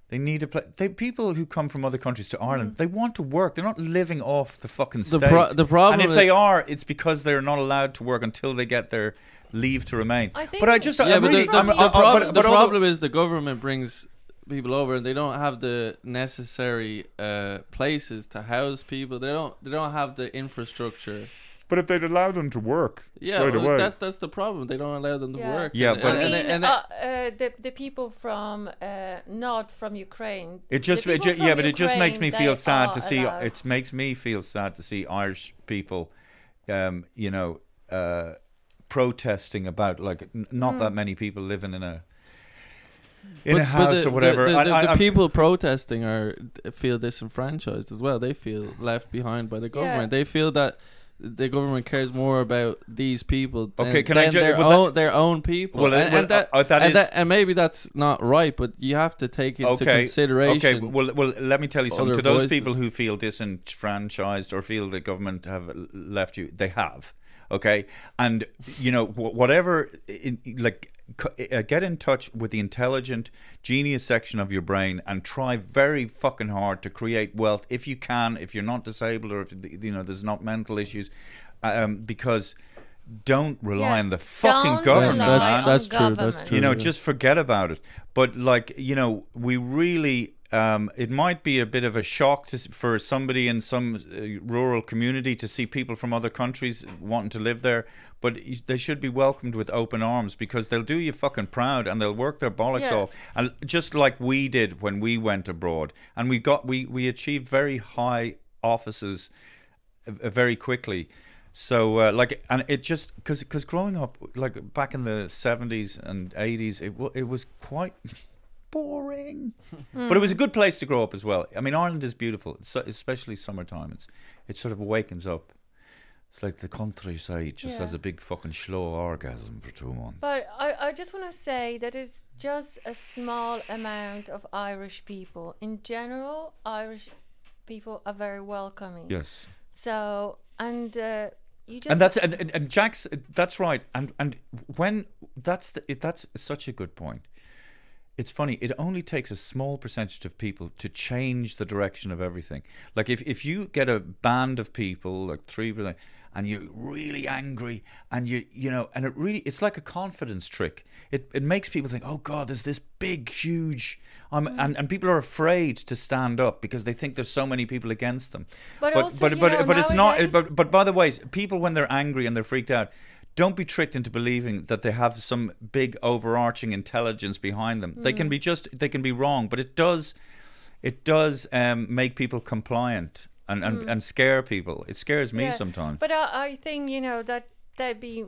they need a place they people who come from other countries to Ireland they want to work they're not living off the fucking The state pro- the problem and if is- they are it's because they're not allowed to work until they get their leave to remain I think but I just yeah, I'm but really, the, the, I'm- the prob- but- but all problem is the government brings people over and they don't have the necessary uh, places to house people. They don't. They don't have the infrastructure. But if they'd allow them to work Yeah, well, that's that's the problem. They don't allow them to Yeah. work. Yeah, And- but- I and- mean, and- and- uh, uh, the the people from uh, not from Ukraine. It just, it people ju- yeah, from but it just makes me feel sad to see. allowed. It makes me feel sad to see Irish people, um, you know, uh, protesting about like n- not that many people living in a in but- a but house the- or whatever. The, the, I- the, I- the I'm- people protesting are feel disenfranchised as well. They feel left behind by the government. They feel that the government cares more about these people than, Okay, can I ju- their well, that- own their own people. Well, and, well, and that, uh, that and, is- that- and maybe that's not right, but you have to take into okay, consideration. Okay, well, well, let me tell you something. To those voices. people who feel disenfranchised or feel the government have left you, they have. Okay, and you know whatever, in, like, get in touch with the intelligent genius section of your brain and try very fucking hard to create wealth if you can. If you're not disabled or if you know there's not mental issues, um, because don't rely on the fucking don't government, rely That's- man on that's true, that's true. you know yeah. just forget about it but like you know we really um, it might be a bit of a shock to, for somebody in some uh, rural community to see people from other countries wanting to live there but they should be welcomed with open arms because they'll do you fucking proud and they'll work their bollocks Yeah. off and just like we did when we went abroad and we got we we achieved very high offices uh, very quickly. So uh, like, and it just because because growing up like back in the seventies and eighties, it it was quite boring, but it was a good place to grow up as well. I mean, Ireland is beautiful, so, especially summertime. It's it sort of wakens up. It's like the countryside just Yeah. has a big fucking slow orgasm for two months. But I, I just want to say that it's just a small amount of Irish people. In general, Irish people are very welcoming. yes. So, and uh, you just. and that's and, and, and Jack's that's right and and when that's the, that's such a good point it's funny it only takes a small percentage of people to change the direction of everything. Like if, if you get a band of people like three percent and you're really angry and you you know and it really it's like a confidence trick. It it makes people think oh god there's this big huge um, and, and people are afraid to stand up because they think there's so many people against them. But but also, but but, know, but it's not but but by the way people when they're angry and they're freaked out don't be tricked into believing that they have some big overarching intelligence behind them they Mm. can be just they can be wrong but it does it does um, make people compliant and, and, and scare people. It scares me Mm. Yeah, sometimes. But I, I think you know that they be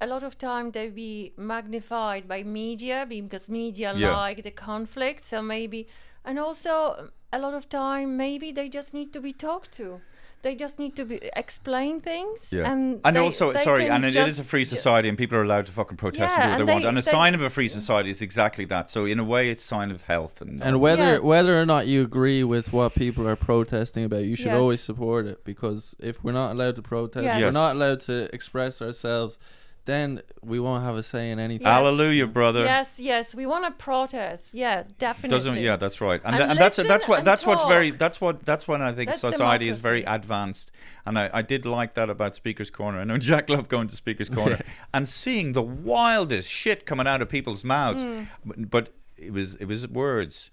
a lot of time they be magnified by media because media Yeah. like the conflict. So maybe, and also a lot of time maybe they just need to be talked to. They just need to be explain things. yeah. And, And they- also, they sorry, and it, it is a free society, and people are allowed to fucking protest Yeah, and do what and they, want. And a they- sign of a free society is exactly that. So, in a way, it's a sign of health. And, And whether Yes. whether or not you agree with what people are protesting about, you should Yes. always support it because if we're not allowed to protest, Yes. we're not allowed to express ourselves, then we won't have a say in anything. Yes. hallelujah, brother. Yes, yes, we want to protest. Yeah, definitely. Doesn't yeah, that's right, and, And tha- and that's that's what and that's what's very that's what that's when I think That's society is very advanced, and I, I did like that about Speaker's Corner. I know Jack loved going to Speaker's Corner and seeing the wildest shit coming out of people's mouths, Hmm. but, but it was it was words,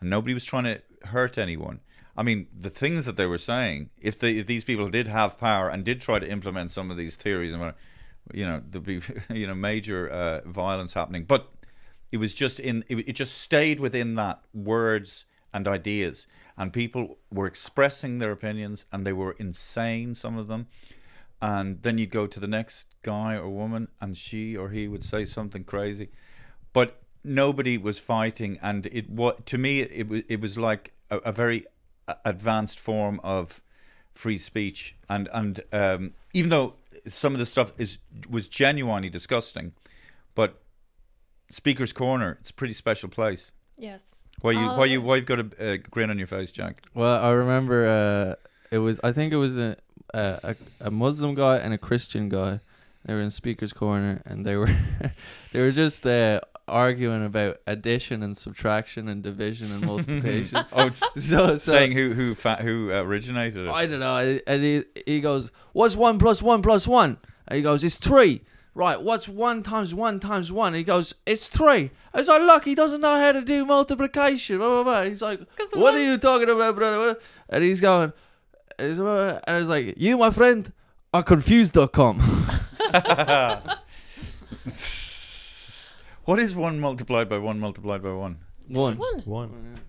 and nobody was trying to hurt anyone. I mean, the things that they were saying, if they if these people did have power and did try to implement some of these theories and whatever, you know, there'll be you know major uh, violence happening, but it was just in it, it just stayed within that words and ideas. And people were expressing their opinions and they were insane some of them. And then you'd go to the next guy or woman and she or he would say something crazy. But nobody was fighting. And it what to me it was it was like a, a very advanced form of free speech. And and um, even though some of the stuff is was genuinely disgusting but speaker's corner it's a pretty special place Yes. why you? Why you? Why you've got a uh, grin on your face jack Well, I remember uh, it was I think it was a, a a- a Muslim guy and a Christian guy. They were in speaker's corner and they were they were just uh, arguing about addition and subtraction and division and multiplication. oh it's so, so saying who who fa- who originated it I don't know. And he he goes, "What's one plus one plus one?" And he goes, "It's three. Right, what's one times one times one? He goes, it's three. I was like, look, he doesn't know how to do multiplication. Blah, blah, blah. He's like, 'Cause what are you talking about, brother? And he's going, uh, and I was like, you, my friend, are confused.com. what is one multiplied by one multiplied by one One. One. One.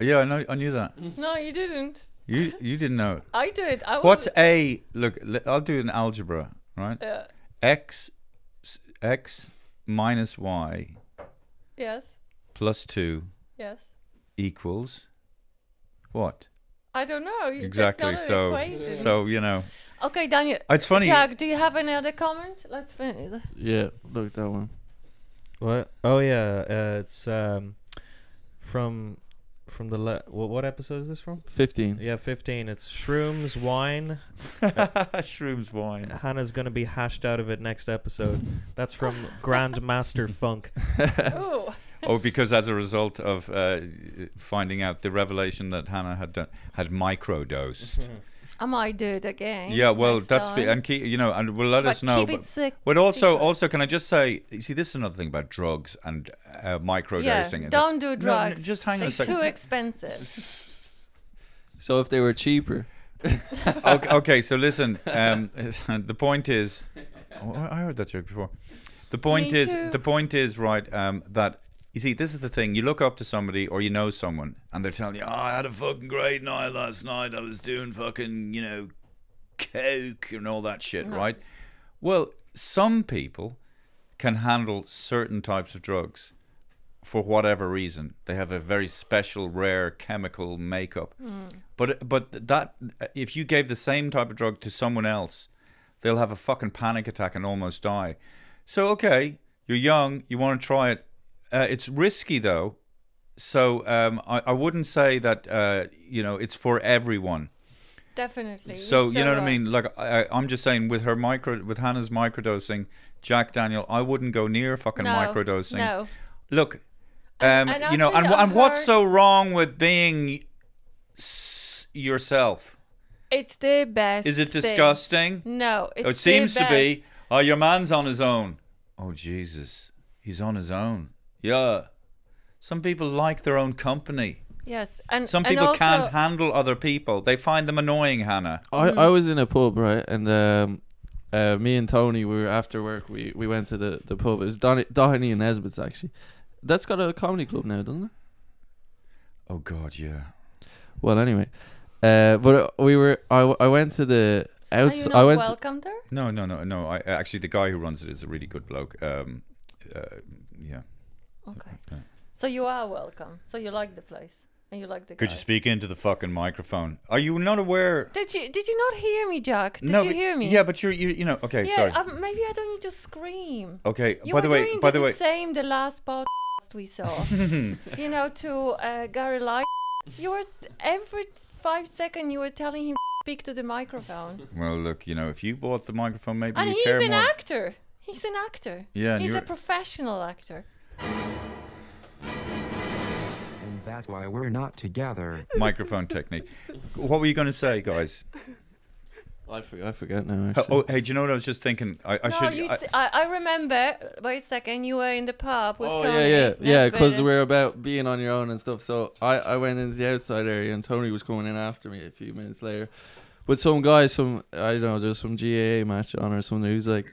yeah i know i knew that No, you didn't. you you didn't know it I did. I was. what's a look le- i'll do an algebra right Uh, x s- x minus y yes. plus 2 Yes. equals what I don't know. You- exactly That's not an so equation. so you know Okay, Daniel. it's funny Jack, do you have any other comments? Let's finish. Yeah, look, at that one. What? Oh yeah, uh, it's um, from from the le- what, what episode is this from? 15. Yeah, fifteen. It's shrooms, wine. shrooms wine Hannah's gonna be hashed out of it next episode. That's from Grandmaster Funk. oh. oh because as a result of uh, finding out the revelation that hannah had done had microdosed I might do it again. Yeah, well, that's be, time. and keep, you know, and will let But us know. keep But, it sick. but also, secret. also, can I just say, you see, this is another thing about drugs and uh, microdosing. yeah, don't do no, drugs. just hang on a second. too expensive. So if they were cheaper. okay, okay, so listen. Um, the point is, oh, I heard that joke before. The point Me is, too. the point is, right? Um, that you see, this is the thing. You look up to somebody or you know someone, and they're telling you, "Oh, I had a fucking great night last night. I was doing fucking, you know, coke and all that shit, No. right?" Well, some people can handle certain types of drugs for whatever reason. They have a very special, rare chemical makeup. Hmm. But but that if you gave the same type of drug to someone else, they'll have a fucking panic attack and almost die. So okay, you're young, you want to try it. Uh, it's risky though, so um, I, I wouldn't say that uh, you know it's for everyone. Definitely. So You're you know what I mean? Like I, I'm just saying, with her micro, with Hannah's microdosing, Jack Daniel, I wouldn't go near fucking No, um, No. Look, um, and you know, and and what's so wrong with being s- yourself? It's the best. Is it thing. disgusting? No, it's Oh, it seems to be. Oh, your man's on his own. Oh, Jesus. He's on his own. Yeah. Some people like their own company. Yes, and Some and people also, can't handle other people. They find them annoying, Hannah. I, Mm. I was in a pub right, and um, uh, me and Tony we were after work. We, we went to the, the pub. It was Donny, Doheny and Nesbitt's actually. That's got a comedy club now, doesn't it? Oh, God, yeah. Well, anyway, uh, but uh, we were. I, I went to the Are outs. you I not went. welcome there? No, no, no, no. I actually the guy who runs it is a really good bloke. Um, uh, yeah. Okay. So you are welcome. So you like the place and you like the Could guy. you speak into the fucking microphone? Are you not aware? Did you did you not hear me, Jack? Did no, you but- hear me? Yeah, but you're you, you know. Okay, yeah. sorry. Um, maybe I don't need to scream. okay. You by the way, by the, the way, same the last podcast we saw. you know, to uh, Gary Light. You were every five second you were telling him speak to the microphone. well, look, you know, if you bought the microphone, maybe and you he's care an more. actor. He's an actor. Yeah, he's a professional actor. That's why we're not together. microphone technique. What were you going to say, guys? I forget. I forget now. Oh, oh Actually. oh, hey, do you know what I was just thinking? I, I no, should. you. I- s I I remember. Wait a second. You were in the pub with Oh Tony. yeah, yeah, yeah. Because we're about being on your own and stuff. So I, I went into the outside area, and Tony was coming in after me a few minutes later. With some guys from I don't know, there's some GAA match on or something. He's like,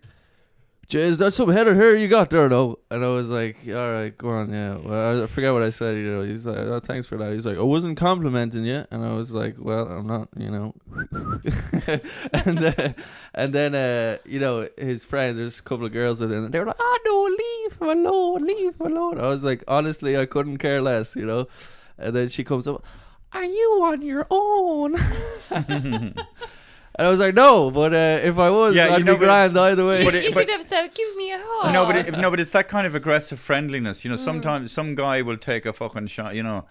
"Jeez, that's some header hair you got there, though." And I was like, "All right, go on, yeah." Well, I forget what I said. You know, he's like, "Oh, thanks for that." He's like, "I wasn't complimenting you," and I was like, "Well, I'm not," you know. and uh, and then uh, you know his friend, there's a couple of girls with him, and they were like, "Oh no, leave him alone, leave him alone." I was like, honestly, I couldn't care less, you know. And then she comes up, "Are you on your own?" And I was like, no, but uh, if I was, Yeah, you I'd know, be but- grand either way. but you it- should have said, "Give me a hug." no, but it, no, but it's that kind of aggressive friendliness. You know, Mm. sometimes some guy will take a fucking shot. You know,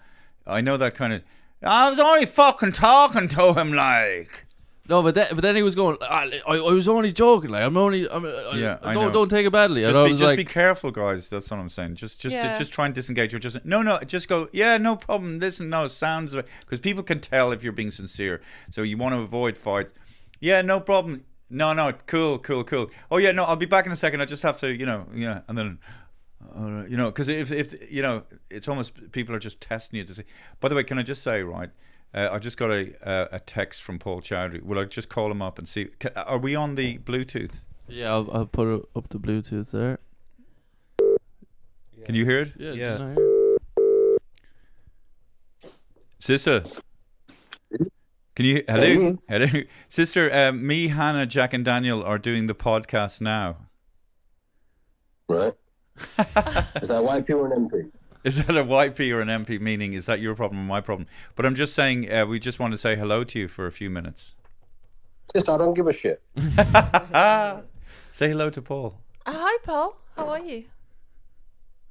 I know that kind of. I was only fucking talking to him, like. no, but then, but then he was going, I, I, I was only joking. Like, I'm only, I'm, I, Yeah, I don't, know. don't take it badly. Just, and I be, was just like, be careful, guys. That's what I'm saying. Just, just, Yeah. just try and disengage. Or just no, no. Just go. Yeah, no problem. Listen, no sounds because people can tell if you're being sincere. So you want to avoid fights. Yeah, no problem. No, no, cool, cool, cool. Oh yeah, no, I'll be back in a second. I just have to, you know, yeah, and then. Uh, you know, because if if you know, it's almost people are just testing you to see. By the way, can I just say, right? Uh, I just got a uh, a text from Paul Chowdhry. Will I just call him up and see? Ca are we on the Bluetooth? yeah, I'll, I'll put up the Bluetooth there. Can you hear it? Yeah, it's Yeah. just not here. Sister. Can you hello hello sister? Um, me, Hannah, Jack, and Daniel are doing the podcast now. Right. Is that a YP or an MP? Is that a YP or an MP? Meaning, is that your problem or my problem? But I'm just saying, uh, we just want to say hello to you for a few minutes. Sister, I don't give a shit. say hello to Paul. Uh, hi, Paul. How are you?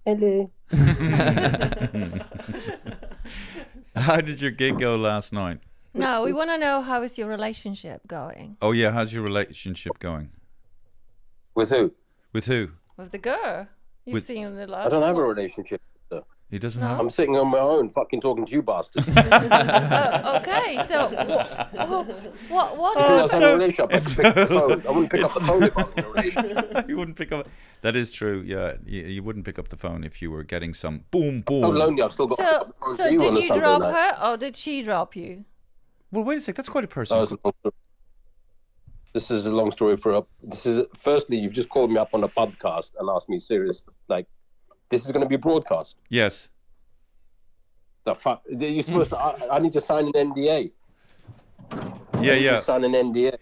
Hello. How did your gig go last night? No, we want to know how is your relationship going Oh yeah, how's your relationship going? With who? With who? with the girl you've With- seen in the last. I don't have a one? relationship. He doesn't No. have. I'm sitting on my own, fucking talking to you bastards. Oh, okay, so what? What? what If I was so- having a relationship, I'd it's pick up the so- phone. I wouldn't pick up the phone if I was in a relationship. you wouldn't pick up. That is true. Yeah, you, you wouldn't pick up the phone if you were getting some boom boom. I'm lonely. I've still got to pick so, up the phone so to you on did a you Sunday drop night. her or did she drop you? Well, wait a sec. That's quite a That personal. was a long story. This is a long story for up. This is firstly, you've just called me up on a podcast and asked me serious like, this is going to be broadcast. yes. The fuck? You're supposed to. I, I need to sign an NDA. Yeah, I need yeah, to sign an NDA,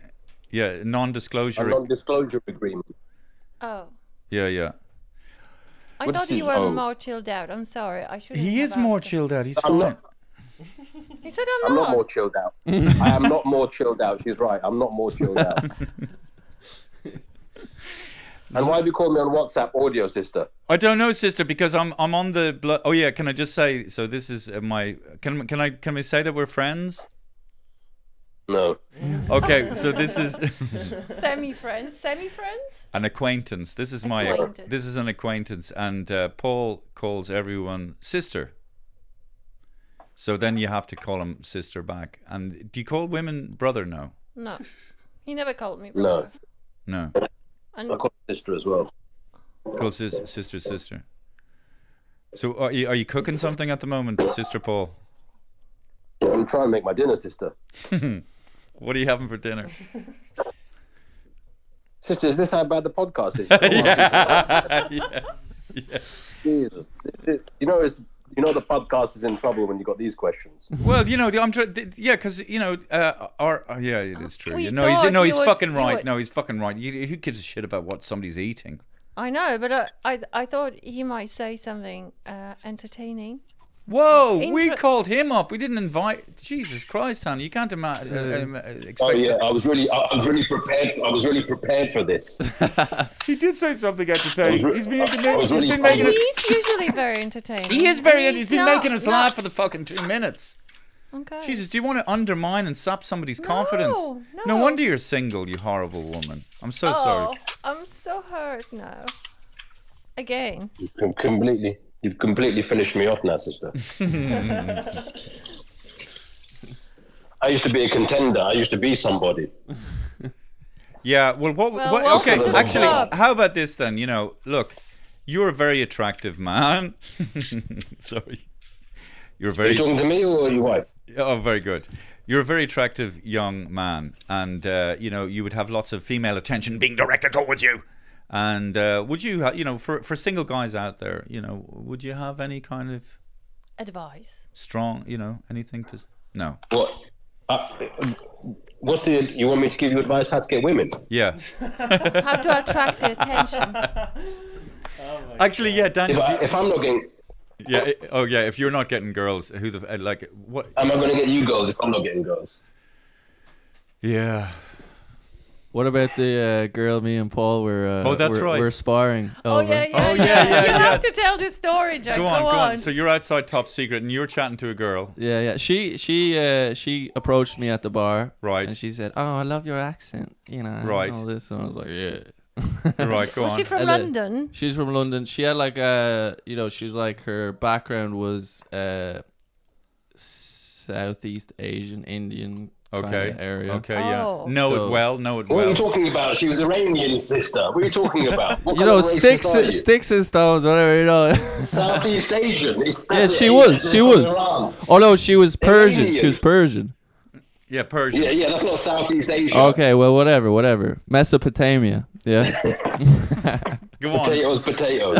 yeah. Non-disclosure. A non-disclosure agreement. Oh, Yeah, yeah. I What thought you were oh. more chilled out. I'm sorry. I should. He is more chilled out. He's I'm fine. not. He said I'm, I'm not. not more chilled out. I am not more chilled out. She's right. I'm not more chilled out. and why have you called me on WhatsApp audio, sister? I don't know, sister, because I'm I'm on the. Blo- oh yeah, can I just say? So this is uh, my. Can can I can we say that we're friends? No. Okay, so this is Semi friends. Semi friends. an acquaintance. This is my. Acquaintance. This is an acquaintance, and uh, Paul calls everyone sister. So then you have to call him sister back. And do you call women brother? No, No, he never called me No, brother. no. And I call her sister as well. Call sis, sister, sister. So are you, are you cooking something at the moment, Sister Paul? I'm trying to make my dinner, sister. What are you having for dinner? Sister, is this how bad the podcast is? yeah. yeah. Jesus. You know, it's, you know the podcast is in trouble when you got these questions. Well, you know, the, I'm try- the, yeah, because you know, uh, our, uh, yeah, it is true. We no, he's no, he's would- fucking right. would- No, he's fucking right. You, who gives a shit about what somebody's eating? I know, but uh, I I thought he might say something uh, entertaining. Whoa, we called him up. We didn't invite. Jesus Christ, Hannah, you can't ima- uh, um, uh, expect. Oh yeah, I was really, I I was really prepared. I was really prepared for this. He did say something I was entertaining. re- He's been, I- making, I was he's really- been I was making re- it. He's usually very entertaining. He is very. He's he's been not- making us not- laugh for the fucking two minutes. Okay. Jesus, do you want to undermine and sap somebody's confidence? No, No no. wonder you're single, you horrible woman. I'm so oh, sorry. I'm so hurt now. Again. Com- completely, you've completely finished me off now, sister. I used to be a contender. I used to be somebody. Yeah, well, what? Well, what okay, actually, club. how about this then? You know, look, you're a very attractive man. Sorry, you're very. Are very. you talking to me or your wife? Oh, very good. You're a very attractive young man, and uh, you know you would have lots of female attention being directed towards you. And uh, would you, ha- you know, for for single guys out there, you know, would you have any kind of Advice. strong, you know, anything to? No. What? Uh, what's the? You want me to give you advice how to get women? Yeah. How to attract the attention. Actually, yeah, If, Daniel. I, you- if I'm not getting, yeah. it- oh, yeah. If you're not getting girls, who the uh, like what? am I going to get you girls if I'm not getting girls? Yeah. What about the uh, girl me and Paul were? Uh, Oh, that's were, right. We're sparring. Oh over. yeah, yeah, Oh, yeah, yeah, You yeah. have to tell the story, Jack. Go on, go on. So you're outside top secret, and you're chatting to a girl, Yeah, yeah. She she uh she approached me at the bar. Right. And she said, "Oh, I love your accent." You know. and Right. All this, and I was like, "Yeah." right? Go Was on. she from And then- London? She's from London. She had like uh you know, she was like her background was uh Southeast Asian Indian kinda Okay. area. Okay. Yeah. Oh. Know So- it well. Know it well. What are you talking about? She was Iranian, sister. What are you talking about? What You know, sticks are you? sticks and stones, whatever, you know. Southeast Asian. It's, Yeah, she it. was, she was. Iran. oh no, she was Persian. She was Persian. Yeah, Persian. Yeah, yeah, that's not Southeast Asia. Okay, well whatever, whatever. Mesopotamia. Yeah. Go on. Potatoes, potatoes.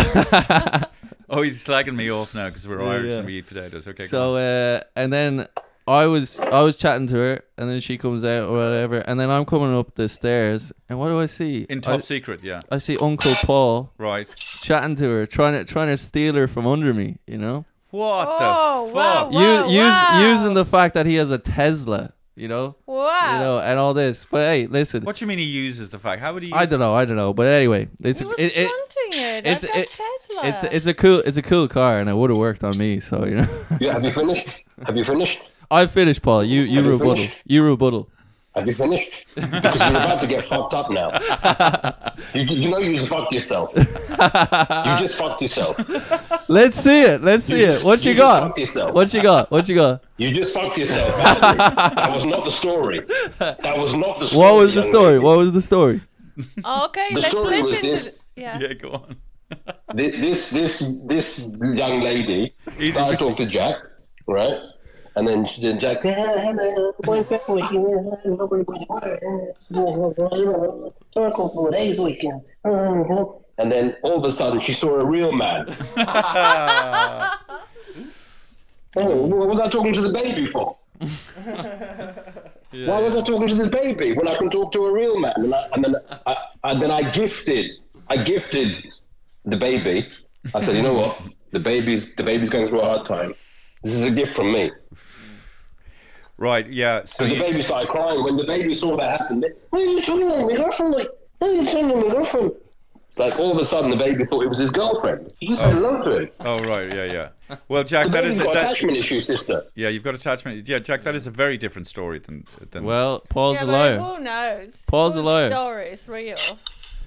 Oh, he's slagging me off now because we're Yeah, Irish yeah. and we eat potatoes. Okay. So uh, and then I was I was chatting to her, and then she comes out or whatever, and then I'm coming up the stairs, and what do I see? in top I, secret, yeah. I see Uncle Paul Right. chatting to her, trying to trying to steal her from under me. You know, What Oh, the wow, fuck? wow. use use wow. using the fact that he has a Tesla. You know, Wow. you know, and all this. But hey, listen, What do you mean he uses the fact? How would he? Use I don't know, I don't know. But anyway, it's he was it, it, it. it's- It's, a it- Tesla. it's it's a cool it's a cool car, and it would have worked on me. So you know, yeah, have you finished? Have you finished? I finished, Paul. You you Have you rebuttal. finished? You rebuttal. Have you finished? Because you're about to get fucked up now. You, you know you just fucked yourself. You just fucked yourself. Let's see it. Let's see You it. What you you got? fucked yourself. What you got? What you got? You just fucked yourself. that was not the story. That was not the story. What was the story? lady. What was the story? Oh, okay, The let's story was listen to. this. The, yeah. Yeah, go on. This this this young lady Easy. started to talk to Jack, right? And then she then Jack. And then all of a sudden she saw a real man. Oh, what was I talking to the baby for? Why was I talking to this baby when I can talk to a real man? And, I, and then, I, and then I gifted, I gifted the baby. I said, you know what? The baby's the baby's going through a hard time. This is a gift from me. Right. Yeah. So Because the baby started crying when the baby saw that happen. They, Why are you talking to my girlfriend? Like, why are you talking to my girlfriend? Like all of a sudden, the baby thought it was his girlfriend. He just said hello to him. oh right. Yeah. Yeah. Well, Jack, The that baby's is a, got that, attachment issues, sister. yeah. You've got attachment. Yeah, Jack, that is a very different story than than. Well, Paul's yeah, a but liar. Who knows? Paul's a Whose liar. story is real.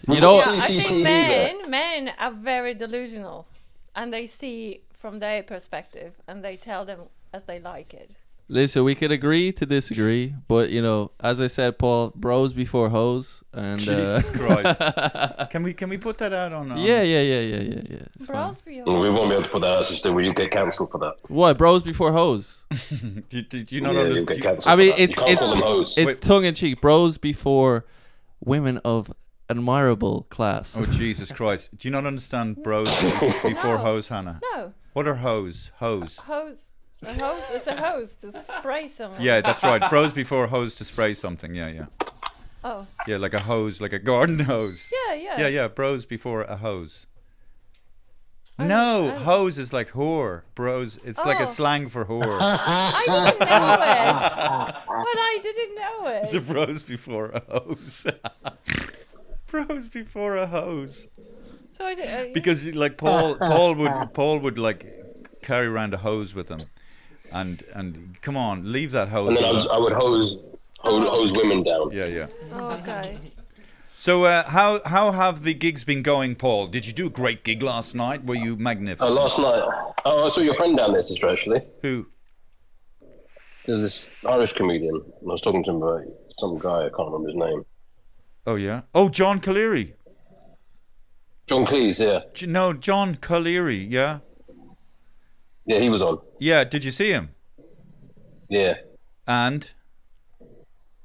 You know, Yeah, I think men men are very delusional, and they see from their perspective, and they tell them as they like it. Listen, we could agree to disagree, but you know, as I said, Paul, bros before hoes, and Jesus uh, Christ. Can we can we put that out on? on yeah, yeah, yeah, yeah, yeah, yeah. It's. Bros be Mm, We won't be able to put that out, sister. We get cancelled for that. What, bros before hoes? Did, did you not yeah, you understand? get. I mean, for that. it's it's call them hoes. it's tongue in cheek. Bros before women of admirable class. Oh Jesus Christ! Do you not understand bros before No. hose, Hannah? No, What are hose? Hose. hose. A hose is a hose to spray someone. Yeah, that's right. Bros before hose to spray something. Yeah, yeah, Oh, yeah. Like a hose, like a garden hose. yeah, yeah. Yeah, yeah. Bros before a hose. I No, I hose is like whore. Bros, it's like a Oh. slang for whore. I didn't know it. But I didn't know it. It's a bros before a hose. bros before a hose. So I did. Uh, Because like Paul, Paul would Paul would like carry around a hose with him, and and come on, leave that hose. and then I, was, I would hose, hose, hose women down. Yeah, yeah. oh, okay. So uh, how how have the gigs been going, Paul? Did you do a great gig last night? Were you Uh, magnificent? last night, oh, I saw your friend down there, sister. Actually, Who? there's this Irish comedian. And I was talking to him about some guy. I can't remember his name. Oh yeah. Oh, John Colleary. John Cleese. Yeah, J- No, John Colleary. Yeah. yeah, he was on. Yeah. Did you see him? Yeah, And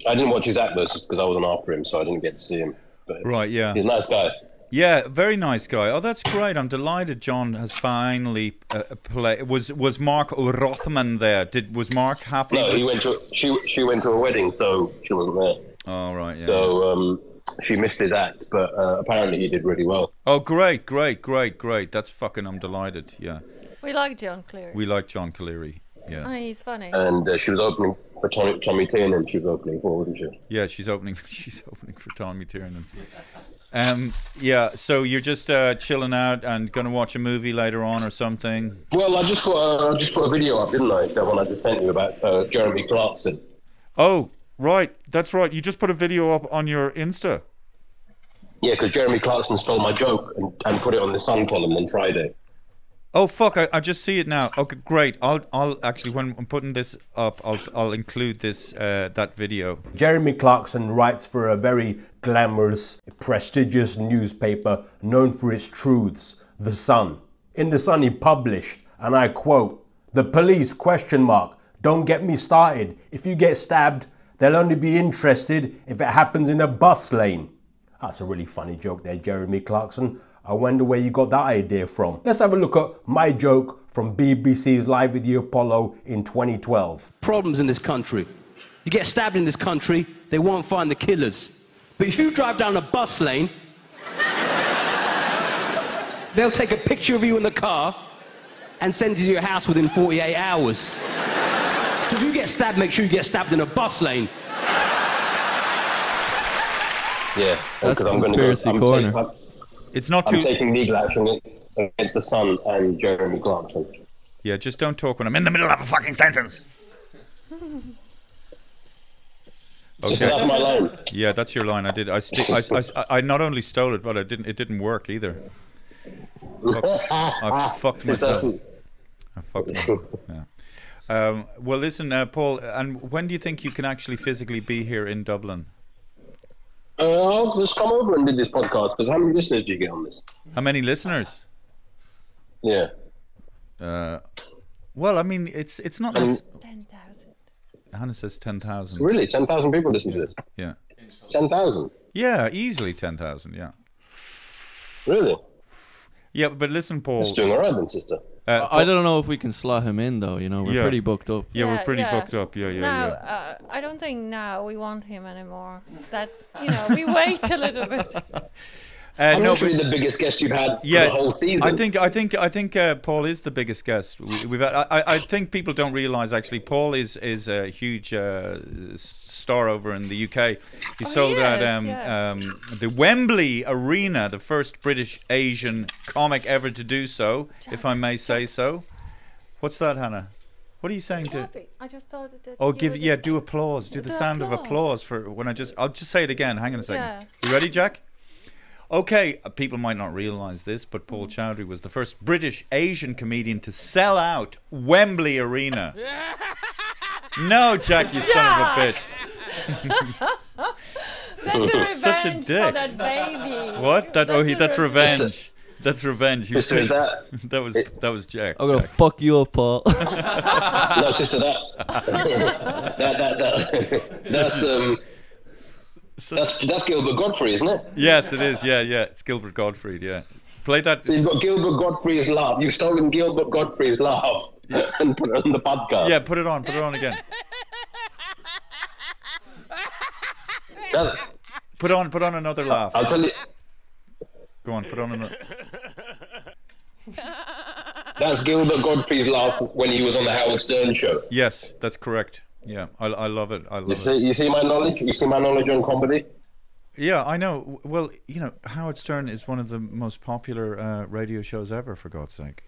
I didn't watch his act because I wasn't after him, so I didn't get to see him. But right, yeah. he's a nice guy. Yeah, very nice guy. Oh, that's great. I'm delighted John has finally uh, play. Was was Mark Rothman there? Did was Mark happy? No, he went to she she went to a wedding, so she wasn't there. Oh right, yeah. So um, she missed his act, but uh, apparently he did really well. oh great, great, great, great. That's fucking. I'm delighted. Yeah, We like John Colleary. we like John Colleary. Yeah, and he's funny. And uh, she was opening for Tommy, Tommy Tiernan. She was opening for, wasn't she? yeah. She's opening. She's opening for Tommy Tiernan. Um, yeah. So you're just uh, chilling out and gonna watch a movie later on or something. Well, I just put uh, I just put a video up, didn't I? That one I just sent you about uh, Jeremy Clarkson. Oh, right. That's right. You just put a video up on your Insta. Yeah, because Jeremy Clarkson stole my joke and, and put it on the Sun column on Friday. Oh fuck! I, I just see it now. Okay, great. I'll I'll actually when I'm putting this up, I'll I'll include this uh, that video. Jeremy Clarkson writes for a very glamorous, prestigious newspaper known for its truths, The Sun. In The Sun he published, and I quote, "The police question mark, don't get me started. If you get stabbed, they'll only be interested if it happens in a bus lane." That's a really funny joke there, Jeremy Clarkson. I wonder where you got that idea from. Let's have a look at my joke from BBC's Live with the Apollo in 2012. problems in this country. You get stabbed in this country, they won't find the killers. But if you drive down a bus lane, they'll take a picture of you in the car and send it to your house within 48 hours. So if you get stabbed, make sure you get stabbed in a bus lane. Yeah, That's because I'm gonna conspiracy I'm corner. ta- It's not I'm too. taking legal action against the Sun and Jeremy Clarkson. Yeah, just don't talk when I'm in the middle of a fucking sentence. That's Okay. my line. Yeah, that's your line. I did. I, sti- I, I, I not only stole it, but I didn't. It didn't work either. Fuck, I fucked myself. I fucked. myself. Yeah. Um, well, listen, uh, Paul. And when do you think you can actually physically be here in Dublin? Uh, I'll just come over and do this podcast because how many listeners do you get on this? How many listeners? Yeah. Uh, well, I mean, it's it's not. Um, nec- 10,000. Hannah says ten thousand. Really? 10,000 people listen to this? Yeah. 10,000? Yeah, easily ten thousand. Yeah. Really? Yeah, but listen, Paul. It's doing all right then, sister. Uh, I don't know if we can slot him in though. You know, we're Yeah. pretty booked up. Yeah, we're Yeah, pretty yeah. booked up. Yeah, yeah, no, yeah. uh, I don't think now we want him anymore. That's, you know, we wait a little bit. Uh, I'm no, literally but- the biggest guest you've had yeah, for the whole season. I think I think I think uh, Paul is the biggest guest we, we've had. I, I- I think people don't realise actually Paul is is a huge uh, star over in the UK. He Oh, sold he out um, yeah. um, the Wembley Arena, the first British Asian comic ever to do so, if I may say so. What's that, Hannah? What are you saying to? Happy. I just thought that. Oh, give yeah, do applause, do the Do sound of applause. applause for when I just. I'll just say it again. Hang on a second. Yeah. You ready, Jack? Okay, uh, people might not realize this, but Paul Chowdhry was the first British Asian comedian to sell out Wembley Arena. no, Jack, you son of a bitch. That's a revenge Such a for dick. that baby. What? That? oh, he, that's revenge. revenge. That's revenge. He was Sister, is that that was that was Jack. I'm gonna Jack. fuck you up, Paul. no sister? That that that, that that's um that's that's Gilbert Godfrey, isn't it? Yes, it is. Yeah, yeah. It's Gilbert Godfrey. Yeah. Play that. So you've got Gilbert Godfrey's laugh. You've stolen Gilbert Godfrey's laugh and put it on the podcast. Yeah, put it on. Put it on again. That- Put on. Put on another laugh. I'll tell you. Go on. Put on another. That's Gilbert Godfrey's laugh when he was on the Howard Stern show. Yes, that's correct. Yeah, I, I love it. I You love see, it. you see my knowledge. You see my knowledge on comedy. Yeah, I know. Well, you know, Howard Stern is one of the most popular uh, radio shows ever. For God's sake.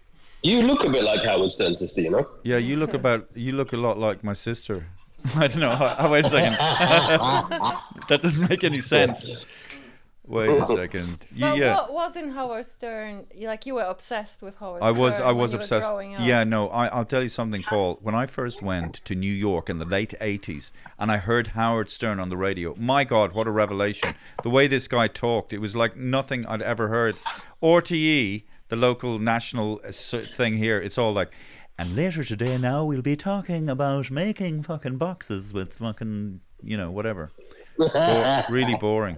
You look a bit like Howard Stern, sister. You know. Yeah, you look about. You look a lot like my sister. I don't know. How, wait a second. that doesn't make any sense. Wait a second. You, But yeah. what wasn't Howard Stern? you- Like you were obsessed with Howard I was Stern I was obsessed. growing. Yeah, no, I, I'll tell you something, Paul. When I first went to New York in the late '80s, and I heard Howard Stern on the radio, my God, what a revelation! The way this guy talked, it was like nothing I'd ever heard. RTE, the local national uh, thing here, it's all like. And later today, now we'll be talking about making fucking boxes with fucking, you know, whatever. Bo- really boring.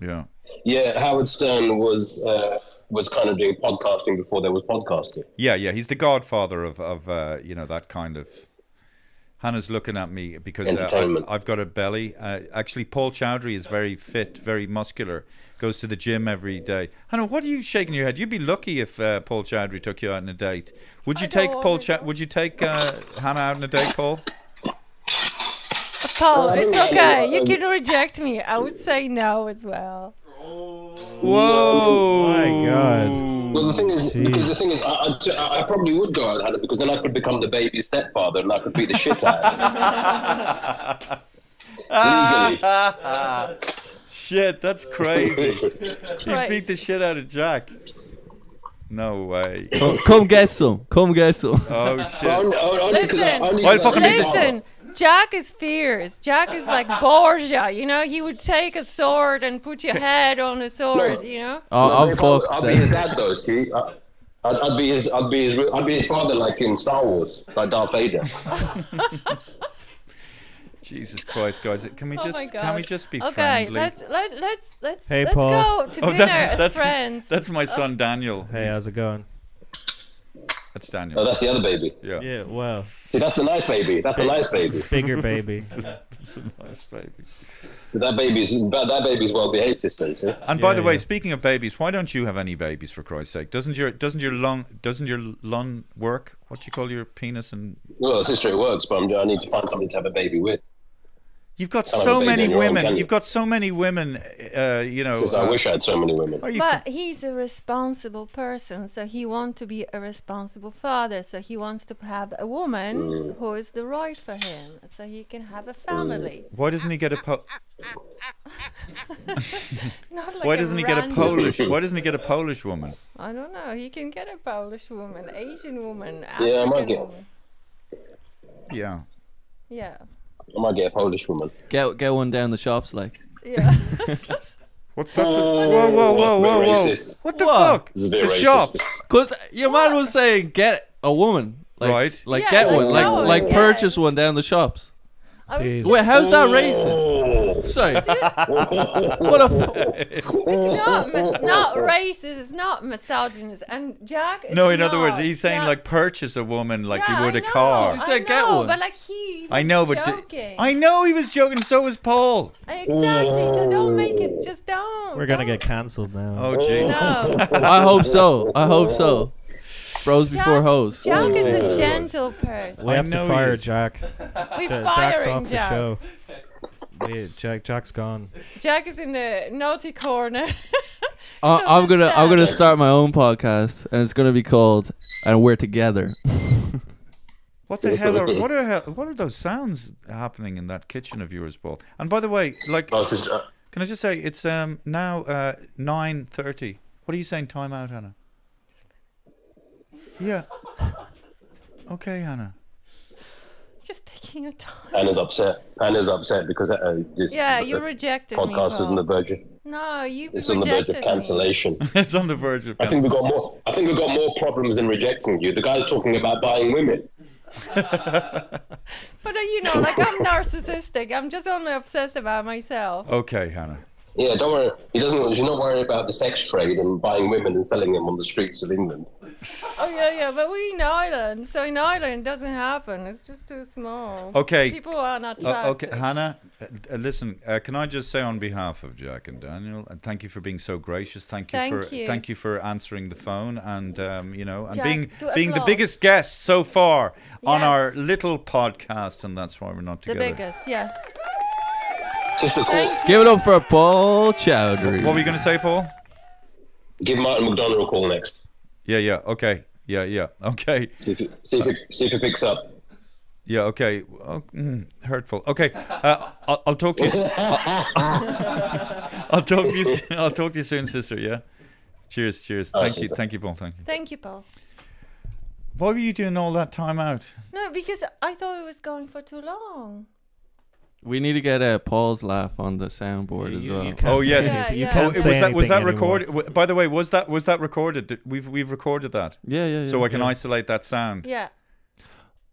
Yeah. Yeah, Howard Stern was uh, was kind of doing podcasting before there was podcasting. Yeah, yeah, he's the godfather of of uh, you know that kind of. Hannah's looking at me because uh, I, I've got a belly. Uh, actually, Paul Chowdhry is very fit, very muscular. Goes to the gym every day. Hannah, what are you shaking your head? You'd be lucky if uh, Paul Chowdhry took you out on a date. Would you I take Paul? wanna would you take uh, Hannah out on a date, Paul? Paul, Well, it's okay. You um, can reject me. I would say no as well. Whoa! My God. Well, the thing is, Jeez. because the thing is, I, I, I probably would go out and have it because then I could become the baby's stepfather and I could beat the shit out of him. Legally. Shit, that's crazy. he Right. beat the shit out of Jack. No way. come, come get some. Come get some. Oh shit. Only, only 'cause Listen, only 'cause I'll fucking beat beat the the- Listen, Jack is fierce. Jack is like Borgia, you know. He would take a sword and put your head on a sword, you know. Oh, No, I'm if I'll- fucked I'll be his dad though. See, I, I'd, I'd be his, I'd be his, I'd be his father, like in Star Wars, like Darth Vader. Jesus Christ, guys! Can we Oh just my God. can we just be friends? okay, friendly? let's let let's let's Hey, let's Paul. go to Oh, dinner that's as that's friends. that's my son oh. Daniel. Hey, how's it going? That's Daniel. Oh, that's the other baby. Yeah, Yeah, well, See, that's the nice baby. That's the nice baby. bigger baby. that's a nice baby. That baby's that, that baby's well behaved, sister. See? Eh? And by Yeah, the way, yeah. speaking of babies, why don't you have any babies for Christ's sake? Doesn't your doesn't your lung doesn't your lung work? What do you call your penis and Well, sister, it works, but I'm, I need to find somebody to have a baby with. You've got so many on your own, women. you? You've got so many women. Uh, you know. Sister, I uh, wish I had so many women. are you But he's a responsible person, so he wants to be a responsible father. So he wants to have a woman Mm. who is the right for him, so he can have a family. why doesn't he get a po- like Why doesn't he get a Polish? Why doesn't he get a Polish woman? I don't know. He can get a Polish woman, Asian woman, Yeah, I might African get- woman. Yeah. Yeah, I might get a Polish woman. Get get one down the shops, like. yeah. What's that? Oh, whoa, whoa, whoa, whoa, very whoa! racist. What the What? fuck? This a bit the racist. shops. Cause your man was saying get a woman, like, Right. Like Yeah, get like, one, like no, like yeah. purchase one down the shops. I was Jeez. Wait, how's that oh. racist? Sorry. what a fu- It's not mis- not racist. It's not misogynist. And Jack. Is No, in other words, not. he's saying Jack- like purchase a woman like Yeah, you would I a know, car. She said I get know, one. But like he. I know, but d- joking. I know he was joking. So was Paul. exactly. So don't make it. Just don't. We're gonna don't. get cancelled now. Oh, gee. No. I hope so. I hope so. Bros before hoes. Jack is a gentle person. we I have know to he fire is. Jack. We Ja- Jack's firing off the Jack. show. We, Jack, Jack's gone. Jack is in the naughty corner. I, So I'm gonna I'm gonna sad. start my own podcast, and it's gonna be called "And We're Together." What the hell are what are hell, what are those sounds happening in that kitchen of yours, Paul? And by the way, like, Oh, sister, Can I just say it's um now uh nine thirty. What are you saying? Time out, Hannah. Yeah. Okay, Hannah. Just taking your time. Anna's upset. Anna's upset because uh, this Yeah, uh, you rejected me. podcast is on the Paul. verge. Of, No, you it's on the verge rejected of cancellation. it's on the verge of. I think we got more. I think we got more problems than rejecting you. The guy's talking about buying women. But uh, you know, like I'm narcissistic. I'm just only obsessed about myself. Okay, Hannah. Yeah, don't worry. He doesn't. He's not worried about the sex trade and buying women and selling them on the streets of England. Oh yeah, yeah. But we're in Ireland, so in Ireland it doesn't happen. It's just too small. Okay. People are not Uh, okay, Hannah. Uh, uh, listen, uh, can I just say on behalf of Jack and Daniel, and thank you for being so gracious. Thank you Thank for you. thank you for answering the phone and um, you know and Jack, being do being the biggest guest so far on our little podcast, and that's why we're not together. the together. biggest, yeah. Just a call. Thank you. Give it up for Paul Chowdhry. What were you going to say, Paul? Give Martin McDonagh a call next. Yeah, yeah, okay, yeah, yeah, okay, See if it, see if he, see if he picks up. yeah, okay. Oh, mm, hurtful. Okay, uh, I'll, I'll talk to you. s- I'll, I'll talk to you. s- I'll talk to you soon, sister. Yeah. Cheers, cheers. Oh, Thank you, sister. thank you, Paul. Thank you. Thank you, Paul. Why were you doing all that time out? No, because I thought it was going for too long. We need to get uh, Paul's laugh on the soundboard as well. you can't Oh, yes. Yeah, You yeah. Oh, can't was say that was that recorded? w- By the way, was that was that recorded? Did- We've we've recorded that, Yeah, yeah, yeah. so I can isolate that sound. Yeah,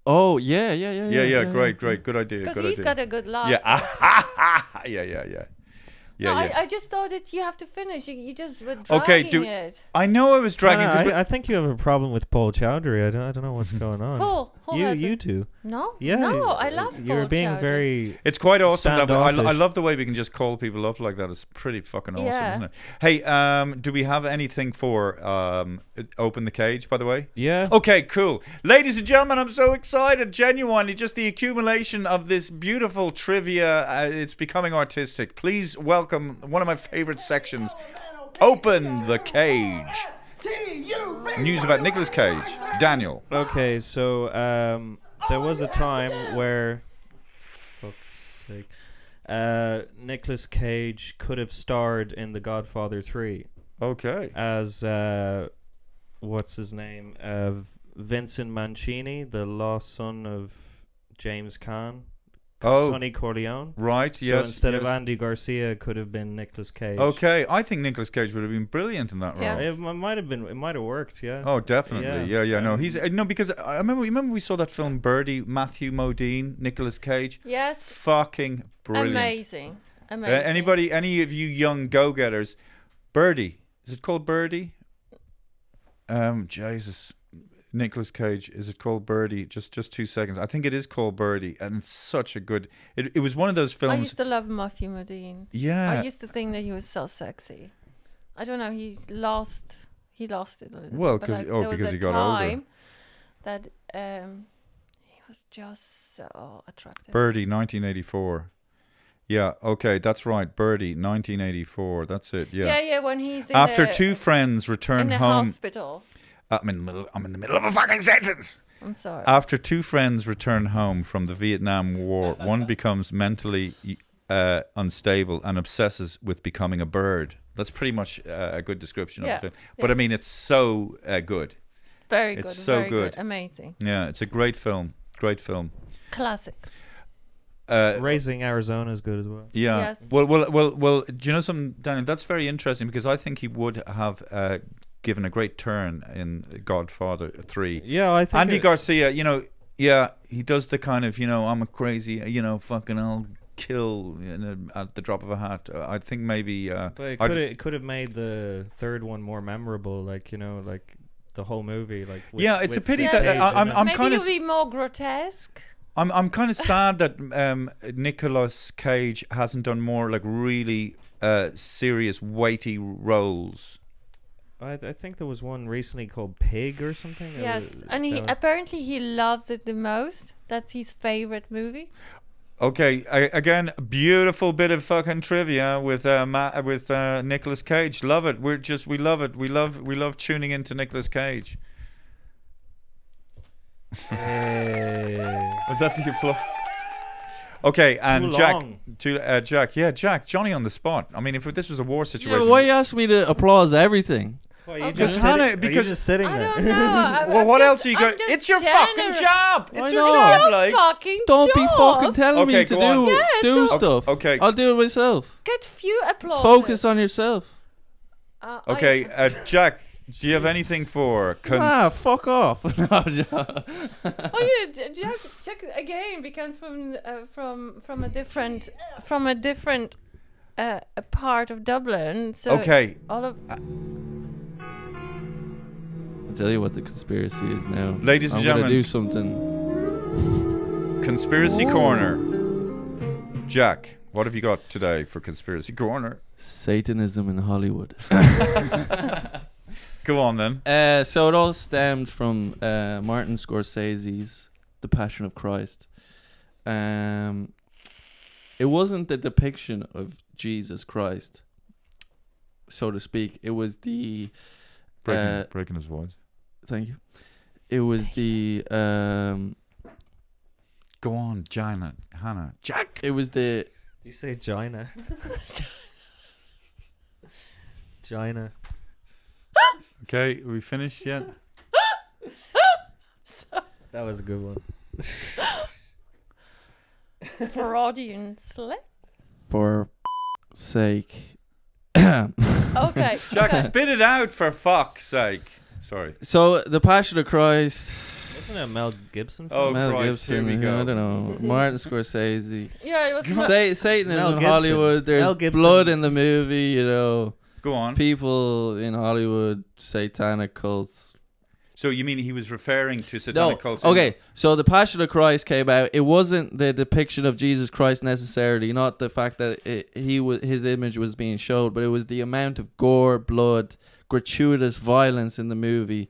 Oh, yeah, yeah, yeah. Yeah, yeah, great, great, good idea. because Good he's idea. got a good laugh. yeah, yeah, yeah, yeah. Yeah, no, yeah. I, I just thought that you have to finish. You, you just were dragging Okay, do- it. I know I was dragging. No, 'cause we- I, I think you have a problem with Paul Chowdhry. I don't, I don't know what's going on. Who? Who you, has you it? two. No, Yeah. no, I love You're Paul being Chowdhry. very. It's quite awesome. That way. I, I love the way we can just call people up like that. It's pretty fucking awesome, Yeah. isn't it? Hey, um, do we have anything for um, open the cage? By the way. Yeah. Okay, cool. Ladies and gentlemen, I'm so excited. Genuinely, just the accumulation of this beautiful trivia. Uh, it's becoming artistic. Please welcome one of my favorite sections. Open the cage. News about Nicolas Cage. Daniel. Okay, so um, there was a time where, fuck's sake, uh, Nicolas Cage could have starred in The Godfather Three Okay. as uh, what's his name, uh, Vincent Mancini, the lost son of James Caan, Oh, Sonny Corleone. right. So yes. instead of. Andy Garcia, could have been Nicolas Cage. Okay, I think Nicolas Cage would have been brilliant in that role. Yes. It m- might have been. It might have worked. Yeah. Oh, definitely. Yeah, yeah. no, he's uh, no because I remember. Remember we saw that film Birdy, Matthew Modine, Nicolas Cage. Yes, Fucking brilliant. amazing, Uh, amazing. anybody, any of you young go-getters, Birdy. Is it called Birdy? Um, Jesus, Nicolas Cage. Is it called Birdy? Just, just two seconds. I think it is called Birdy, and it's such a good. It, it was one of those films. I used to love Matthew Modine. yeah. I used to think that he was so sexy. I don't know. He lost. He lost it. Well, because like, oh, there was because a he got older. That um, he was just so attractive. Birdy, 1984. Yeah. Okay, that's right. Birdy, 1984. That's it. Yeah. yeah, yeah. When he's in After the, two friends return in the home, hospital. I'm in the middle. I'm in the middle of a fucking sentence. I'm sorry. After two friends return home from the Vietnam War, one becomes mentally uh, unstable and obsesses with becoming a bird. That's pretty much uh, a good description Yeah, of the film. But yeah. I mean, it's so uh, good. very it's good. so very good. Amazing. Yeah, it's a great film. Great film. Classic. Uh, Raising Arizona is good as well. Yeah. Yes. Well, well, well, well. Do you know something, Daniel? That's very interesting because I think he would have uh, given a great turn in Godfather Three. Yeah, I think. Andy it- Garcia, you know, yeah, he does the kind of, you know, I'm a crazy, you know, fucking, I'll kill you know, at the drop of a hat. Uh, I think maybe. Uh, But it could it could have made the third one more memorable, like you know, like the whole movie, like. With, Yeah, it's a pity that- Cage I, I'm, it. I'm Maybe kinda it'll be more grotesque. I'm I'm kind of sad that um, Nicolas Cage hasn't done more like really uh, serious, weighty roles. I, I think there was one recently called Pig or something. Yes, was- and he that apparently he loves it the most. That's his favorite movie. Okay, I, again, beautiful bit of fucking trivia with uh, Ma- with uh, Nicolas Cage. Love it. We're just we love it. We love we love tuning into Nicolas Cage. Hey. Was that the applause? Okay, and Too Jack, long. to uh, Jack, yeah, Jack, Johnny on the spot. I mean, if this was a war situation, but why you ask me to applause everything? Well, you Okay. just Hannah, sitting, are you because- just sitting there. I there. don't know. I- well, I'm what just- else are you I'm going? It's your fucking generous. job. Why It's your not? job, Your like. fucking Don't be fucking telling Okay, me to go do. Yeah, do so- stuff. Okay. I'll do it myself. Get few applause. Focus on yourself. Uh, I- Okay, uh, Jack, do you have anything for? Cons- ah, fuck off. No, Oh yeah, J- Jack, Jack again because from uh, from from a different from a different uh, a part of Dublin. So okay, all of Tell you what the conspiracy is now. Ladies and I'm gentlemen. do something. conspiracy corner. Jack, what have you got today for conspiracy corner? Satanism in Hollywood. Go on then. Uh, so it all stemmed from uh, Martin Scorsese's The Passion of Christ. Um, it wasn't the depiction of Jesus Christ, so to speak. It was the Breaking, Uh, breaking his voice. Thank you. It was the um, Go on, Janet, Hannah, Jack. it was the You say Gina. Gina. Okay, are we finished yet? That was a good one. Freudian slip. for sake. Okay. Jack, okay. spit it out for fuck's sake. Sorry. So the Passion of Christ. Wasn't it Mel Gibson? Oh, Mel Christ, here Gibson. we go. I don't know. Martin Scorsese. Yeah, it was. Sa- Satanism Mel in Gibson. Hollywood. There's blood in the movie. You know, Go on. people in Hollywood, satanic cults. So you mean he was referring to No, satanic cults? okay. So the Passion of Christ came out. It wasn't the depiction of Jesus Christ necessarily, not the fact that it, he was his image was being showed, but it was the amount of gore, blood, gratuitous violence in the movie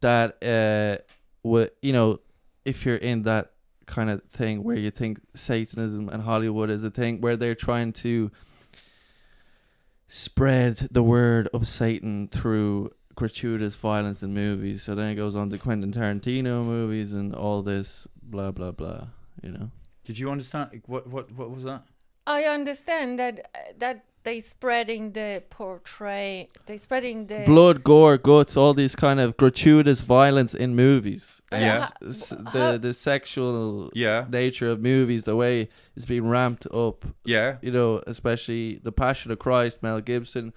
that uh, wa- you know, if you're in that kind of thing where you think Satanism and Hollywood is a thing where they're trying to spread the word of Satan through gratuitous violence in movies. So then it goes on to Quentin Tarantino movies and all this blah blah blah. You know. Did you understand? What what what was that? I understand that uh, that they spreading the portray. They spreading the blood, gore, guts, all these kind of gratuitous violence in movies. And Yeah. s- s- the the sexual Yeah, nature of movies, the way it's being ramped up. yeah. You know, especially the Passion of Christ, Mel Gibson.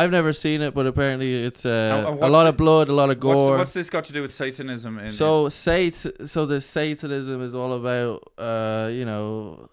I've never seen it, but apparently it's uh, And- and a lot of blood, a lot of What's, gore. what's this got to do with Satanism? In, so sat- so the Satanism is all about uh, you know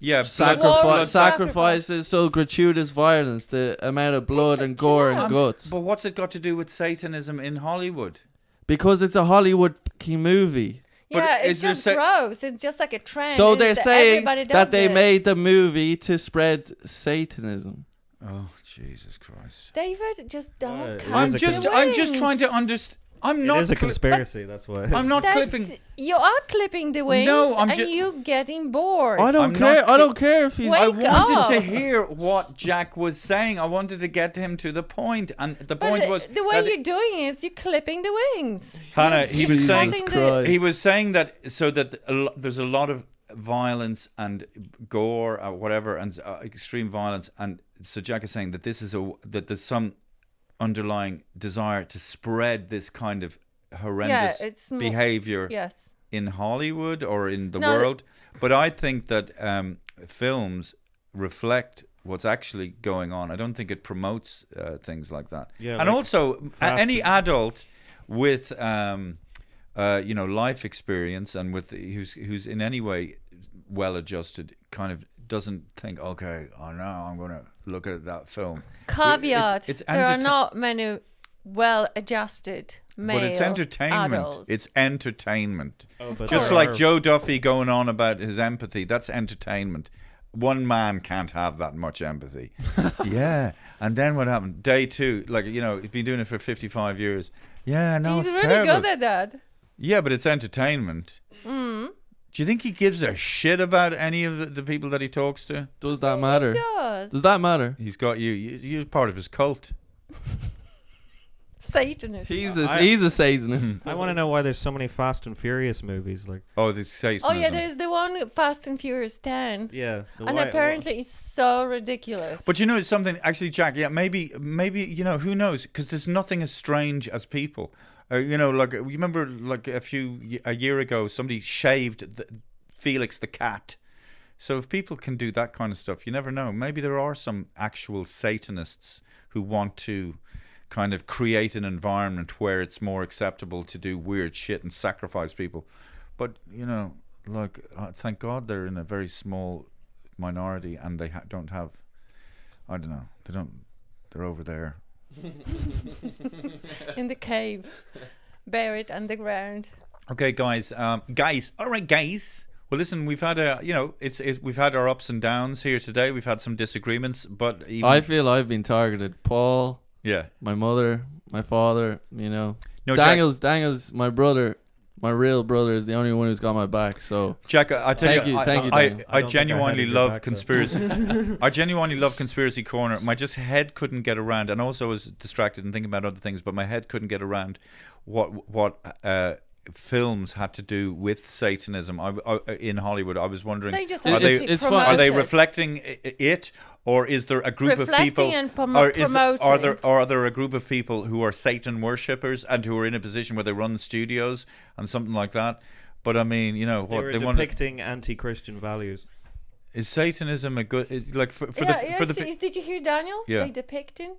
yeah, blood- sacrifice blood- sacrifices, so gratuitous violence, the amount of blood and gore and guts. But what's it got to do with Satanism in Hollywood? Because it's a Hollywood fucking movie. But yeah, is it's there just sa- gross. It's just like a trend. So It's they're saying everybody does that they it. made the movie to spread Satanism. Oh Jesus Christ! David just don't. Uh, it I'm is a the just I'm just trying to wings. understand. I'm It not. is a cli- conspiracy. That's why. I'm not That's, clipping. You are clipping the wings, No, I'm and ju- you getting bored. I don't I'm care. not I don't care if he's. Wait. I Wake wanted to hear what Jack was saying. I wanted to get him to the point, and the but point was the way you're doing is you're clipping the wings. Hannah, he was Jesus saying the- Christ. he was saying that so that a lo- there's a lot of violence and gore or whatever and uh, extreme violence and so Jack is saying that this is a that there's some underlying desire to spread this kind of horrendous it's mo- behavior Yes. in Hollywood or in the No, th- world. But I think that um, films reflect what's actually going on. I don't think it promotes uh, things like that. Yeah, and like also a- any adult with um, uh, you know life experience and with who's who's in any way well adjusted kind of doesn't think okay oh no I'm gonna look at that film Caveat: it's There are not many well-adjusted male but it's entertainment adults. it's entertainment Oh, just like are- Joe Duffy going on about his empathy that's entertainment one man can't have that much empathy yeah and then what happened day two like you know he's been doing it for 55 years yeah no He's it's really terrible. good at that. Yeah, but it's entertainment. Mm. Do you think he gives a shit about any of the, the people that he talks to? Does that matter? Does Does that matter? He's got you. you you're part of his cult. Satanist. He's a I- he's a Satanist. Hmm. I want to know why there's so many Fast and Furious movies. Like, Oh, the Satanism. Oh yeah, there's the one Fast and Furious 10. yeah, the And why- apparently it's so ridiculous. But you know it's something actually, Jack. Yeah, maybe, maybe you know who knows? Because there's nothing as strange as people. Uh, you know, like you remember, like a few a year ago, somebody shaved the, Felix the cat. So if people can do that kind of stuff, you never know. Maybe there are some actual Satanists who want to kind of create an environment where it's more acceptable to do weird shit and sacrifice people. But you know, like uh, thank God they're in a very small minority and they ha- don't have. I don't know. They don't. They're over there. in the cave, buried underground. Okay, guys. Um, guys. All right, guys. Well, listen. We've had a. You know, it's. It, we've had our ups and downs here today. We've had some disagreements, but even, I feel I've been targeted. Paul, yeah. my mother, my father. You know, No, Jack- Daniel's Daniel's my brother. My real brother is the only one who's got my back. So Jack, I, I tell Thank you, you, I, thank you, I, Daniel. I, I I genuinely had love back, conspiracy. I genuinely love conspiracy corner. My just head couldn't get around, and also was distracted and thinking about other things. But my head couldn't get around what what uh, films had to do with Satanism I, I, in Hollywood. I was wondering, They just are they it's fine. are they reflecting i- i- it, or is there a group Reflecting of people, and promo- or is, are promoting. there are there a group of people who are Satan worshippers and who are in a position where they run studios and something like that? But I mean, you know they what were they want. depicting anti-Christian values. Is Satanism a good like for, for yeah, the yeah, for the see, did you hear Daniel? Yeah. They depicting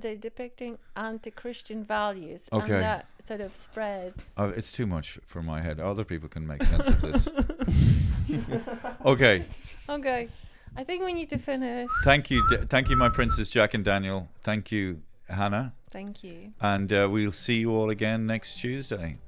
they depicting anti-Christian values, Okay. and that sort of spreads. Oh, it's too much for my head. Other people can make sense of this. okay, Okay, I think we need to finish. thank you, D- thank you, my princes Jack and Daniel. Thank you, Hannah, Thank you. and uh, we'll see you all again next Tuesday.